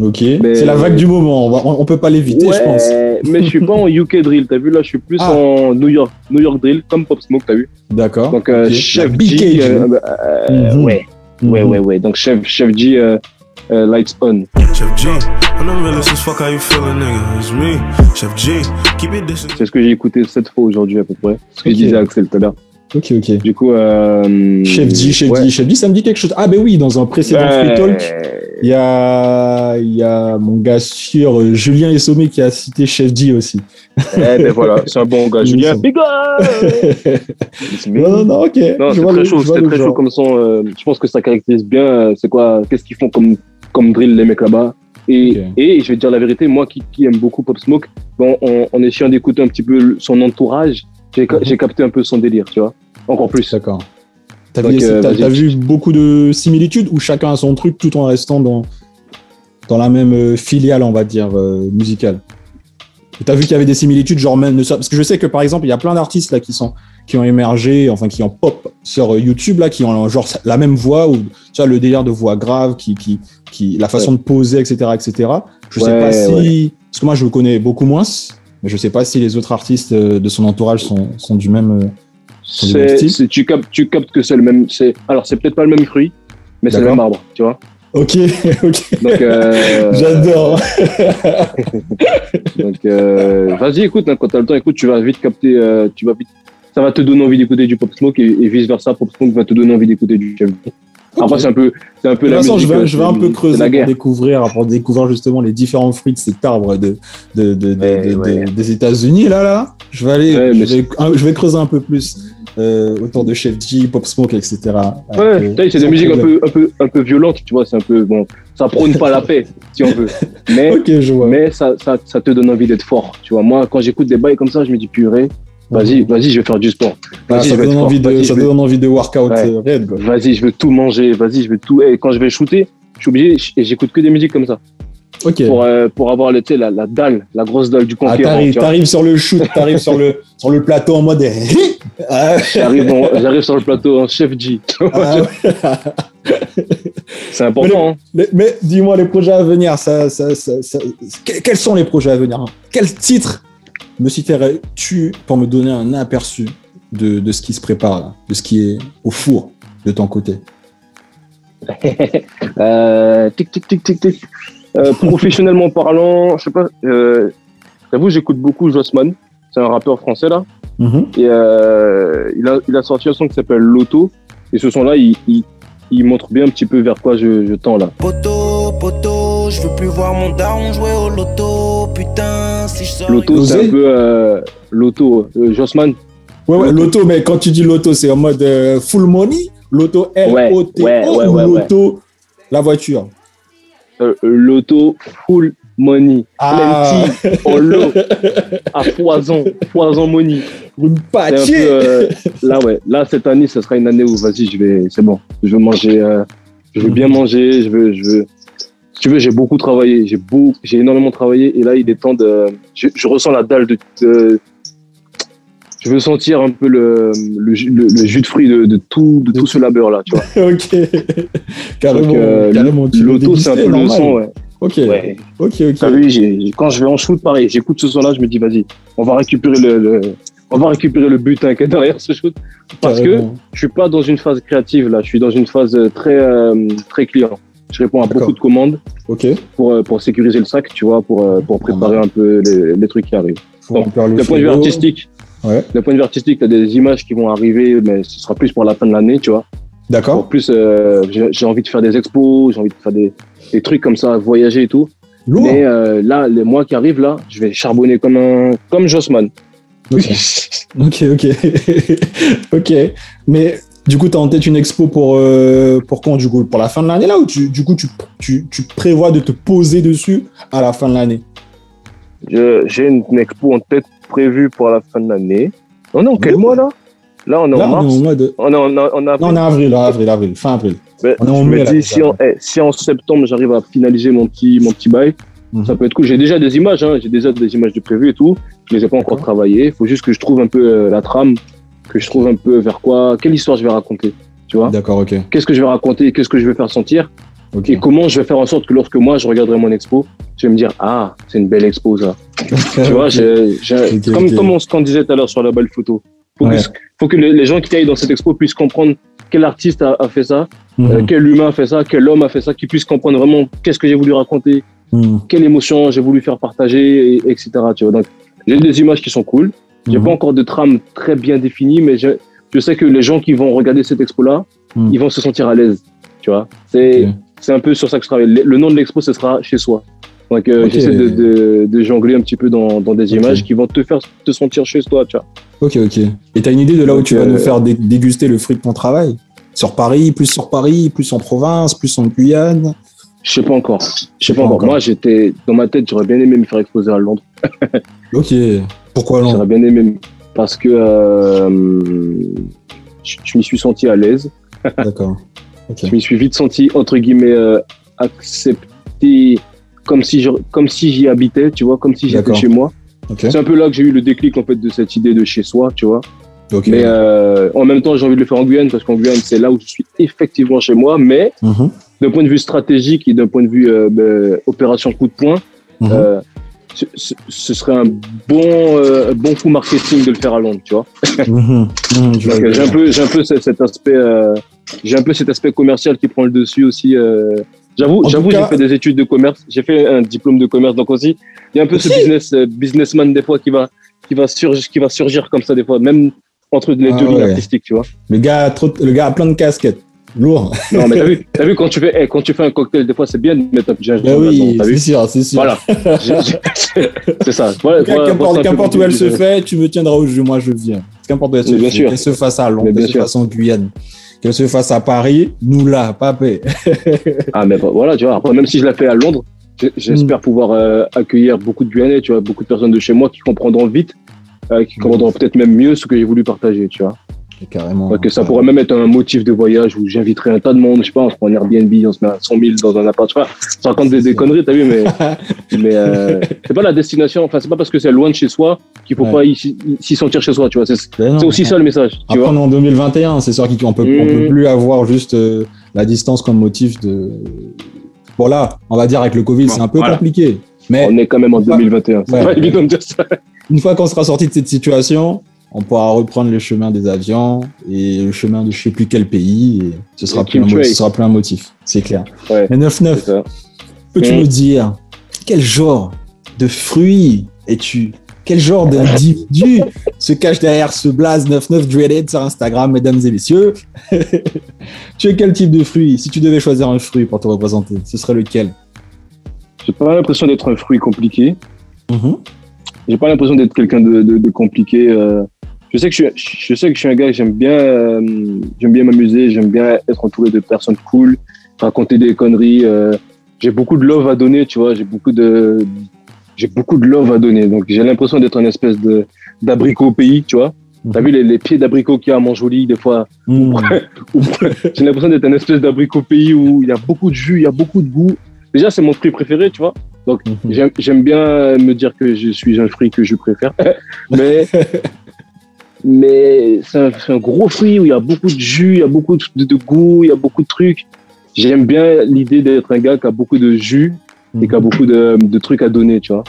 Ok. C'est la vague du moment. On, va, on, peut pas l'éviter, je pense. mais je suis pas en UK drill. T'as vu là, je suis plus Ah. en New York, New York drill, comme Pop Smoke. T'as vu D'accord. Donc euh, Ok. Chef G, euh, bah, euh, Mhm. ouais, ouais, Mhm. ouais, ouais. Donc Chef, Chef G, euh, euh, lights on. Chef G, I'm the realest as fuck. How you feeling, nigga? It's me, Chef G. Keep it distant. C'est ce que j'ai écouté sept fois aujourd'hui à peu près. Ce que Ok. je disais à Axel tout à l'heure. Ok, ok. Du coup, euh, Chef G, Chef ouais. Chef G, ça me dit quelque chose. Ah ben oui, dans un précédent Ouais. Free Talk, il y a, y a mon gars sûr, euh, Julien Essomé, qui a cité Chef G aussi. Eh ben voilà, c'est un bon gars. Julien, big non, non, non, ok. Non, c'est très chaud, le très genre. chaud comme son. euh, je pense que ça caractérise bien. c'est quoi Qu'est-ce qu'ils font comme, comme drill, les mecs là-bas Et, et je vais te dire la vérité, moi qui, qui aime beaucoup Pop Smoke, bon, en, en essayant d'écouter un petit peu son entourage, j'ai Mhm. capté un peu son délire, tu vois. Encore plus. D'accord. T'as Donc, vu, euh, t'as- vu beaucoup de similitudes ou chacun a son truc tout en restant dans, dans la même euh, filiale, on va dire, euh, musicale? T'as vu qu'il y avait des similitudes, genre même, parce que je sais que par exemple, il y a plein d'artistes là qui sont qui ont émergé, enfin qui ont pop sur YouTube là, qui ont genre la même voix ou tu vois le délire de voix grave, qui qui qui la façon de poser, etc., etc. Je sais Ouais, pas si ouais. parce que moi je le connais beaucoup moins, mais je sais pas si les autres artistes euh, de son entourage sont sont du même. euh, du même C'est, style c'est- tu, captes, tu captes que c'est le même. C'est, alors, c'est peut-être pas le même fruit, mais c'est le même arbre, tu vois. Ok, ok. Donc, euh, J'adore. Donc, euh, vas-y, écoute, hein, quand t'as le temps, écoute, tu vas vite capter, euh, tu vas vite, ça va te donner envie d'écouter du Pop Smoke et, et vice versa, Pop Smoke va te donner envie d'écouter du Chef. Après, c'est un peu, c'est un peu De toute la façon, je musique. vais, euh, je vais un peu creuser la pour guerre. découvrir, pour découvrir justement les différents fruits de cet arbre de, de, de, de- Ouais, de- ouais. de- des États-Unis. Là, là, je vais aller, Ouais, je, vais, je vais creuser un peu plus euh, autour de Chef G, Pop Smoke, etc. Ouais, Euh, c'est des musiques un peu, un peu, un peu violentes, tu vois, c'est un peu, bon, ça prône pas la paix, si on veut. Mais, Ok, je vois. mais ça, ça, ça te donne envie d'être fort, tu vois. Moi, quand j'écoute des bails comme ça, je me dis, purée, vas-y, vas-y, je vais faire du sport. Ah, ça donne envie de, ça donne envie de workout Ouais. euh. Vas-y, je veux tout manger, vas-y, je veux tout. Et quand je vais shooter, je suis obligé, et j'écoute que des musiques comme ça. Pour, euh, pour avoir la, la dalle, la grosse dalle du Ah, conquérant. vois. t'arrives sur le shoot, t'arrives sur le, sur le plateau en mode. Ah, J'arrive, sur le plateau en chef G. ah, C'est important. hein. Mais, dis-moi les projets à venir. Ça, ça, ça, ça- que- quels sont les projets à venir Quel titre me citerais-tu pour me donner un aperçu de, de ce qui se prépare, là, de ce qui est au four de ton côté? Euh, tic, tic, tic, tic, tic. Euh, professionnellement parlant, je sais pas. Euh, J'avoue, j'écoute beaucoup Jossman. C'est un rappeur français là. Mhm. Et euh, il, a, il a sorti un son qui s'appelle Loto. Et ce son-là, il, il, il montre bien un petit peu vers quoi je, je tends là. Poto, poto, je veux plus voir mon daron jouer au loto. Putain, si je sors. Loto, c'est un peu euh, Loto. Euh, Jossman, Ouais, ouais, Loto. l'auto, mais quand tu dis l'auto, c'est en mode euh, full money? L'auto L-O-T-O Ouais, ouais, ouais, ou ouais, ouais. l'auto, la voiture? Euh, Loto full money. Ah, Plenty, en lot, à foison, foison money. une un peu, pâtier euh, là, ouais. Là, cette année, ce sera une année où, vas-y, je vais, c'est bon. Je veux manger, euh, je veux bien manger, je veux, je veux. Si tu veux, j'ai beaucoup travaillé, j'ai beau, j'ai énormément travaillé, et là, il est temps de, je, je ressens la dalle de, de- je veux sentir un peu le, le, jus- le- le jus de fruit de, de tout, de tout ce labeur-là, tu vois. Ok. carrément, euh, carrément. L'auto, c'est un peu le son, ouais. Ok, ouais. ok, ok. Vu, j'ai- quand je vais en shoot, pareil, j'écoute ce son-là, je me dis, vas-y, on va récupérer le, le- on va récupérer le butin qui est derrière ce shoot. Parce que je suis pas dans une phase créative là, je suis dans une phase euh, très euh, très client. Je réponds à beaucoup de commandes Ok. pour euh, pour sécuriser le sac, tu vois, pour euh, pour préparer un peu les, les trucs qui arrivent. Le D'un point de vue artistique, Ouais. d'un point de vue artistique, t'as des images qui vont arriver, mais ce sera plus pour la fin de l'année, tu vois. En D'accord. plus, euh, j'ai envie de faire des expos, j'ai envie de faire des, des trucs comme ça, voyager et tout. Lourd. Mais euh, là, les mois qui arrivent là, je vais charbonner comme un comme Jossman. Ok. Ok, ok. ok. Mais du coup, tu as en tête une expo pour, euh, pour quand, du coup? Pour la fin de l'année, là Ou tu, du coup, tu, tu, tu prévois de te poser dessus à la fin de l'année? Je- J'ai une, une expo en tête prévue pour la fin de l'année. On est en quel mois là? Là, on est en mars. On est en, avril, là, avril, avril, fin avril. On est en je mai, me dis, déjà. si en, eh, si en septembre j'arrive à finaliser mon petit, mon petit bail, Mhm. ça peut être cool. J'ai déjà des images, hein, j'ai déjà des images de prévues et tout. Je les ai pas encore travaillées. Il faut juste que je trouve un peu euh, la trame, que je trouve un peu vers quoi, quelle histoire je vais raconter. Tu vois D'accord, ok. Qu'est-ce que je vais raconter, qu'est-ce que je vais faire sentir et comment je vais faire en sorte que lorsque moi je regarderai mon expo, je vais me dire ah c'est une belle expo ça. Tu vois, comme, ok. comme on, ce qu'on disait tout à l'heure sur la balle photo. Faut, Ouais. que, faut que les, les gens qui aillent dans cette expo puissent comprendre quel artiste a, a fait ça, Mhm. euh, quel humain a fait ça, quel homme a fait ça, qu'ils puissent comprendre vraiment qu'est-ce que j'ai voulu raconter, Mhm. quelle émotion j'ai voulu faire partager, et- etc. Tu vois. Donc, j'ai des images qui sont cool. J'ai Mhm. pas encore de trame très bien définie, mais je, je sais que les gens qui vont regarder cette expo-là, Mhm. ils vont se sentir à l'aise. Tu vois. C'est un peu sur ça que je travaille. Le, le nom de l'expo, ce sera chez soi. Donc, euh, j'essaie de, de, de jongler un petit peu dans, dans des images qui vont te faire te sentir chez toi, tu vois. Ok, ok. Et t'as une idée de là où tu vas euh, nous faire dé- déguster le fruit de ton travail? Sur Paris, plus sur Paris, plus en province, plus en Guyane? Je sais pas encore. Je sais pas, pas encore. Moi, j'étais dans ma tête, j'aurais bien aimé me faire exposer à Londres. Ok. Pourquoi non J'aurais bien aimé parce que euh, je, je m'y suis senti à l'aise. D'accord. Je m'y suis vite senti entre guillemets euh, accepté comme si je, comme si j'y habitais, tu vois, comme si j'étais chez moi. C'est un peu là que j'ai eu le déclic en fait de cette idée de chez soi, tu vois. Mais euh, en même temps, j'ai envie de le faire en Guyane parce qu'en Guyane, c'est là où je suis effectivement chez moi. Mais Mhm. d'un point de vue stratégique et d'un point de vue euh, ben, opération coup de poing, Mhm. euh, ce, serait un bon, bon coup marketing de le faire à Londres, tu vois. Mhm. J'ai un peu, j'ai un peu cet, aspect, j'ai un peu cet aspect commercial qui prend le dessus aussi. J'avoue, j'avoue, j'ai fait des études de commerce, j'ai fait un diplôme de commerce, donc aussi, il y a un peu ce business, euh, businessman des fois qui va, qui va surgir, qui va surgir comme ça des fois, même entre les Ah deux lignes artistiques, tu vois. Le gars, a trop... le gars a plein de casquettes. Lourd. Non, mais t'as vu, t'as vu quand tu fais, eh, quand tu fais un cocktail, des fois c'est bien de mettre un gingembre Bah oui, c'est sûr, c'est sûr. Voilà, c'est ça. Voilà, Qu'importe voilà, où elle se fait, tu me tiendras au jeu, moi je viens. Qu'importe où elle se Mais bien fait, sûr. qu'elle se fasse à Londres, bien qu'elle se fasse en Guyane, qu'elle se fasse à Paris, nous là, papé. Ah, mais bah, voilà, tu vois. Après, même si je la fais à Londres, j'espère pouvoir euh, accueillir beaucoup de Guyanais, tu vois, beaucoup de personnes de chez moi qui comprendront vite, euh, qui comprendront peut-être même mieux ce que j'ai voulu partager, tu vois. Carrément. Donc, ça pourrait même être un motif de voyage où j'inviterai un tas de monde, je sais pas, on se prend un Airbnb, on se met à 100 000 dans un appart, je sais pas, ça raconte des, des conneries, t'as vu, mais, mais euh, c'est pas la destination, enfin, c'est pas parce que c'est loin de chez soi qu'il faut Ouais. pas s'y sentir chez soi, tu vois. C'est Ben aussi ça le message, tu Après, vois. on est en 2021, c'est sûr qu'on peut, on peut plus avoir juste euh, la distance comme motif de. Bon, là, on va dire avec le Covid, Bon, c'est un peu voilà. compliqué. Mais On est quand même en Ouais. 2021, c'est Ouais. pas évident de dire ça. une fois qu'on sera sorti de cette situation, on pourra reprendre le chemin des avions et le chemin de je sais plus quel pays. Et ce sera, Et plus un, ce sera plus un motif, c'est clair. Ouais. Mais 9-9, C'est ça. peux-tu nous dire quel genre de fruits es-tu? Quel genre d'individu se cache derrière ce blaze 99 dreaded sur Instagram, mesdames et messieurs? Tu es quel type de fruit? Si tu devais choisir un fruit pour te représenter, ce serait lequel? J'ai pas l'impression d'être un fruit compliqué. Mhm. J'ai pas l'impression d'être quelqu'un de, de, de compliqué. euh. Je sais que je, suis, je sais que je suis un gars, j'aime bien, euh, j'aime bien m'amuser, j'aime bien être entouré de personnes cool, raconter des conneries. euh. J'ai beaucoup de love à donner, tu vois. J'ai beaucoup de, j'ai beaucoup de love à donner. Donc j'ai l'impression d'être un espèce de d'abricot au pays, tu vois. T'as vu les, les pieds d'abricot qu'il y a à Montjoly, des fois? Où- j'ai l'impression d'être un espèce d'abricot pays où il y a beaucoup de jus, il y a beaucoup de goût. Déjà, c'est mon fruit préféré, tu vois. Donc, Mhm. J'aime- J'aime bien me dire que je suis un fruit que je préfère, mais mais c'est un, gros fruit où il y a beaucoup de jus, il y a beaucoup de, de goût, il y a beaucoup de trucs. J'aime bien l'idée d'être un gars qui a beaucoup de jus et qui a beaucoup de, de trucs à donner, tu vois.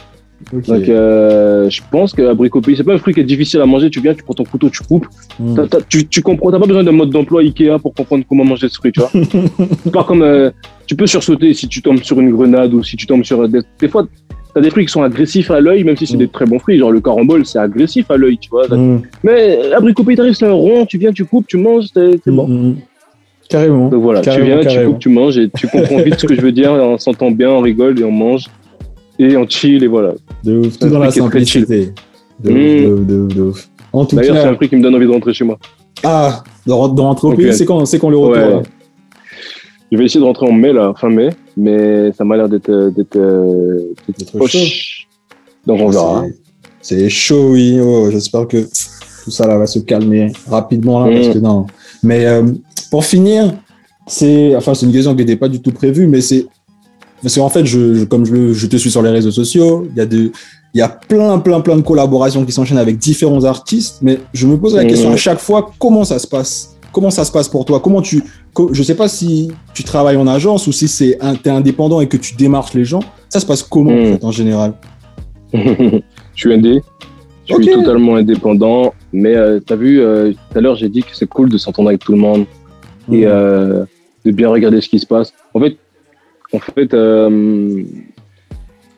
Donc euh, je pense que abricot pays, c'est pas un fruit qui est difficile à manger. Tu viens, tu prends ton couteau, tu coupes. T'as- tu, tu comprends, t'as pas besoin d'un mode d'emploi Ikea pour comprendre comment manger ce fruit, tu vois. pas comme, euh, tu peux sursauter si tu tombes sur une grenade ou si tu tombes sur des, des fois, t'as des fruits qui sont agressifs à l'œil, même si c'est Mm. des très bons fruits. Genre le carambole, c'est agressif à l'œil, tu vois. Mm. Mais abricot pays, t'arrives, c'est un rond, tu viens, tu coupes, tu manges, c'est bon. Mm, mm. Carrément. Donc voilà, Carrément, tu viens, tu coupes, tu manges et tu comprends vite ce que je veux dire. On s'entend bien, on rigole et on mange et on chill et voilà. De ouf, tout dans la simplicité. De, ouf, de ouf, de ouf, de ouf. En tout D'ailleurs, c'est un fruit qui me donne envie de rentrer chez moi. ah, de, re- de rentrer au pays, c'est quand, c'est quand le retour Ouais. Je vais essayer de rentrer en mai, là, fin mai, mais ça m'a l'air d'être euh, d'être euh, chaud. Donc on verra. C'est- C'est chaud, oui. Oh, J'espère que tout ça là va se calmer rapidement là, Mm. parce que non. Mais euh, pour finir, c'est enfin c'est une question qui n'était pas du tout prévue, mais c'est parce qu'en fait, je, je- comme je, te suis sur les réseaux sociaux, il y a de il y a plein, plein, plein de collaborations qui s'enchaînent avec différents artistes, mais je me pose la Mhm. question à chaque fois, comment ça se passe? Comment ça se passe pour toi? Comment tu, je sais pas si tu travailles en agence ou si c'est un, t'es indépendant et que tu démarches les gens. Ça se passe comment en, fait, en général je suis indé. Je suis totalement indépendant. Mais euh, t'as vu, euh, tout à l'heure, j'ai dit que c'est cool de s'entendre avec tout le monde et Mhm. euh, de bien regarder ce qui se passe. En fait, en fait, euh,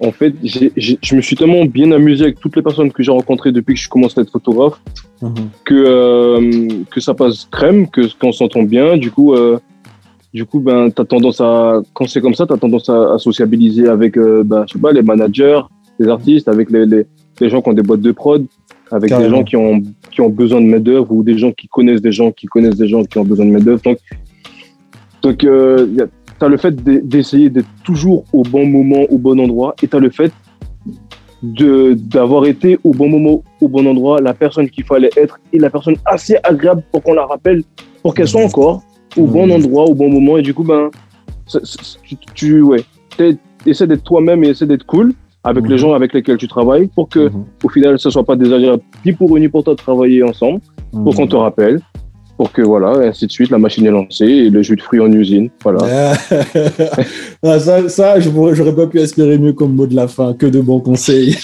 en fait, je me suis tellement bien amusé avec toutes les personnes que j'ai rencontrées depuis que je commence à être photographe Mhm. que euh, que ça passe crème, que qu'on s'entend bien. Du coup, euh, du coup, ben t'as tendance à quand c'est comme ça, t'as tendance à, à sociabiliser avec, euh, ben je sais pas, les managers, les artistes, avec les, les, les gens qui ont des boîtes de prod, avec Carrément. des gens qui ont qui ont besoin de main d'œuvre ou des gens qui connaissent des gens qui connaissent des gens qui ont besoin de main d'œuvre. Donc donc euh, y a- as le fait d'e- d'essayer d'être toujours au bon moment, au bon endroit, et tu as le fait d'avoir été au bon moment, au bon endroit, la personne qu'il fallait être, et la personne assez agréable pour qu'on la rappelle, pour qu'elle soit encore au bon Mhm. endroit, au bon moment, et du coup, ben, tu, tu ouais, essaie d'être toi-même et essaie d'être cool avec les gens avec lesquels tu travailles pour que, au final, ce soit pas désagréable ni pour eux ni pour toi de travailler ensemble, pour qu'on te rappelle, pour que voilà, et ainsi de suite, la machine est lancée et le jus de fruits en usine. Voilà. Ah, ça, ça j'aurais pas pu espérer mieux comme mot de la fin. Que de bons conseils.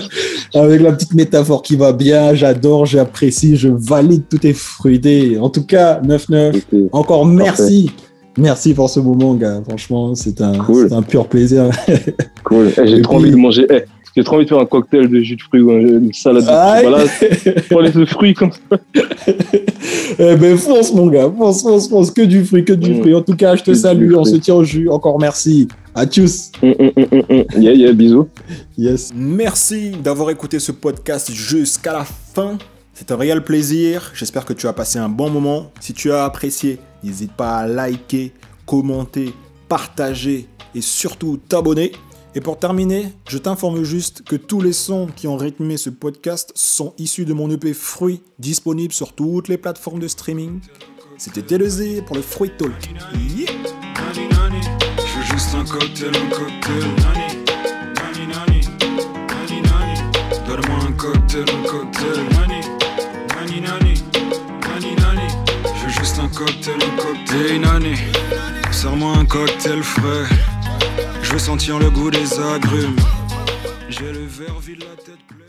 Avec la petite métaphore qui va bien, j'adore, j'apprécie, je valide, tout est fruité. En tout cas, 9-9, C'était encore merci. Merci pour ce moment, gars. Franchement, c'est un, Cool. c'est un pur plaisir. cool. Eh, j'ai trop puis- envie de manger. eh, j'ai trop envie de faire un cocktail de jus de fruits ou un- une salade de. Voilà, pour les fruits comme ça. Eh ben, fonce, mon gars. Fonce, fonce, fonce. Que du fruit, que du Mm. fruit. En tout cas, je te salue. On se tient au jus. Encore merci. À tous. Hum, hum. Yeah, yeah, bisous. Yes. Merci d'avoir écouté ce podcast jusqu'à la fin. C'est un réel plaisir. J'espère que tu as passé un bon moment. Si tu as apprécié, n'hésite pas à liker, commenter, partager et surtout t'abonner. Et pour terminer, je t'informe juste que tous les sons qui ont rythmé ce podcast sont issus de mon EP Fruit, disponible sur toutes les plateformes de streaming. C'était Télésé pour le Fruit Talk. Sers-moi un cocktail frais. Je veux sentir le goût des agrumes. J'ai le verre vide, la tête.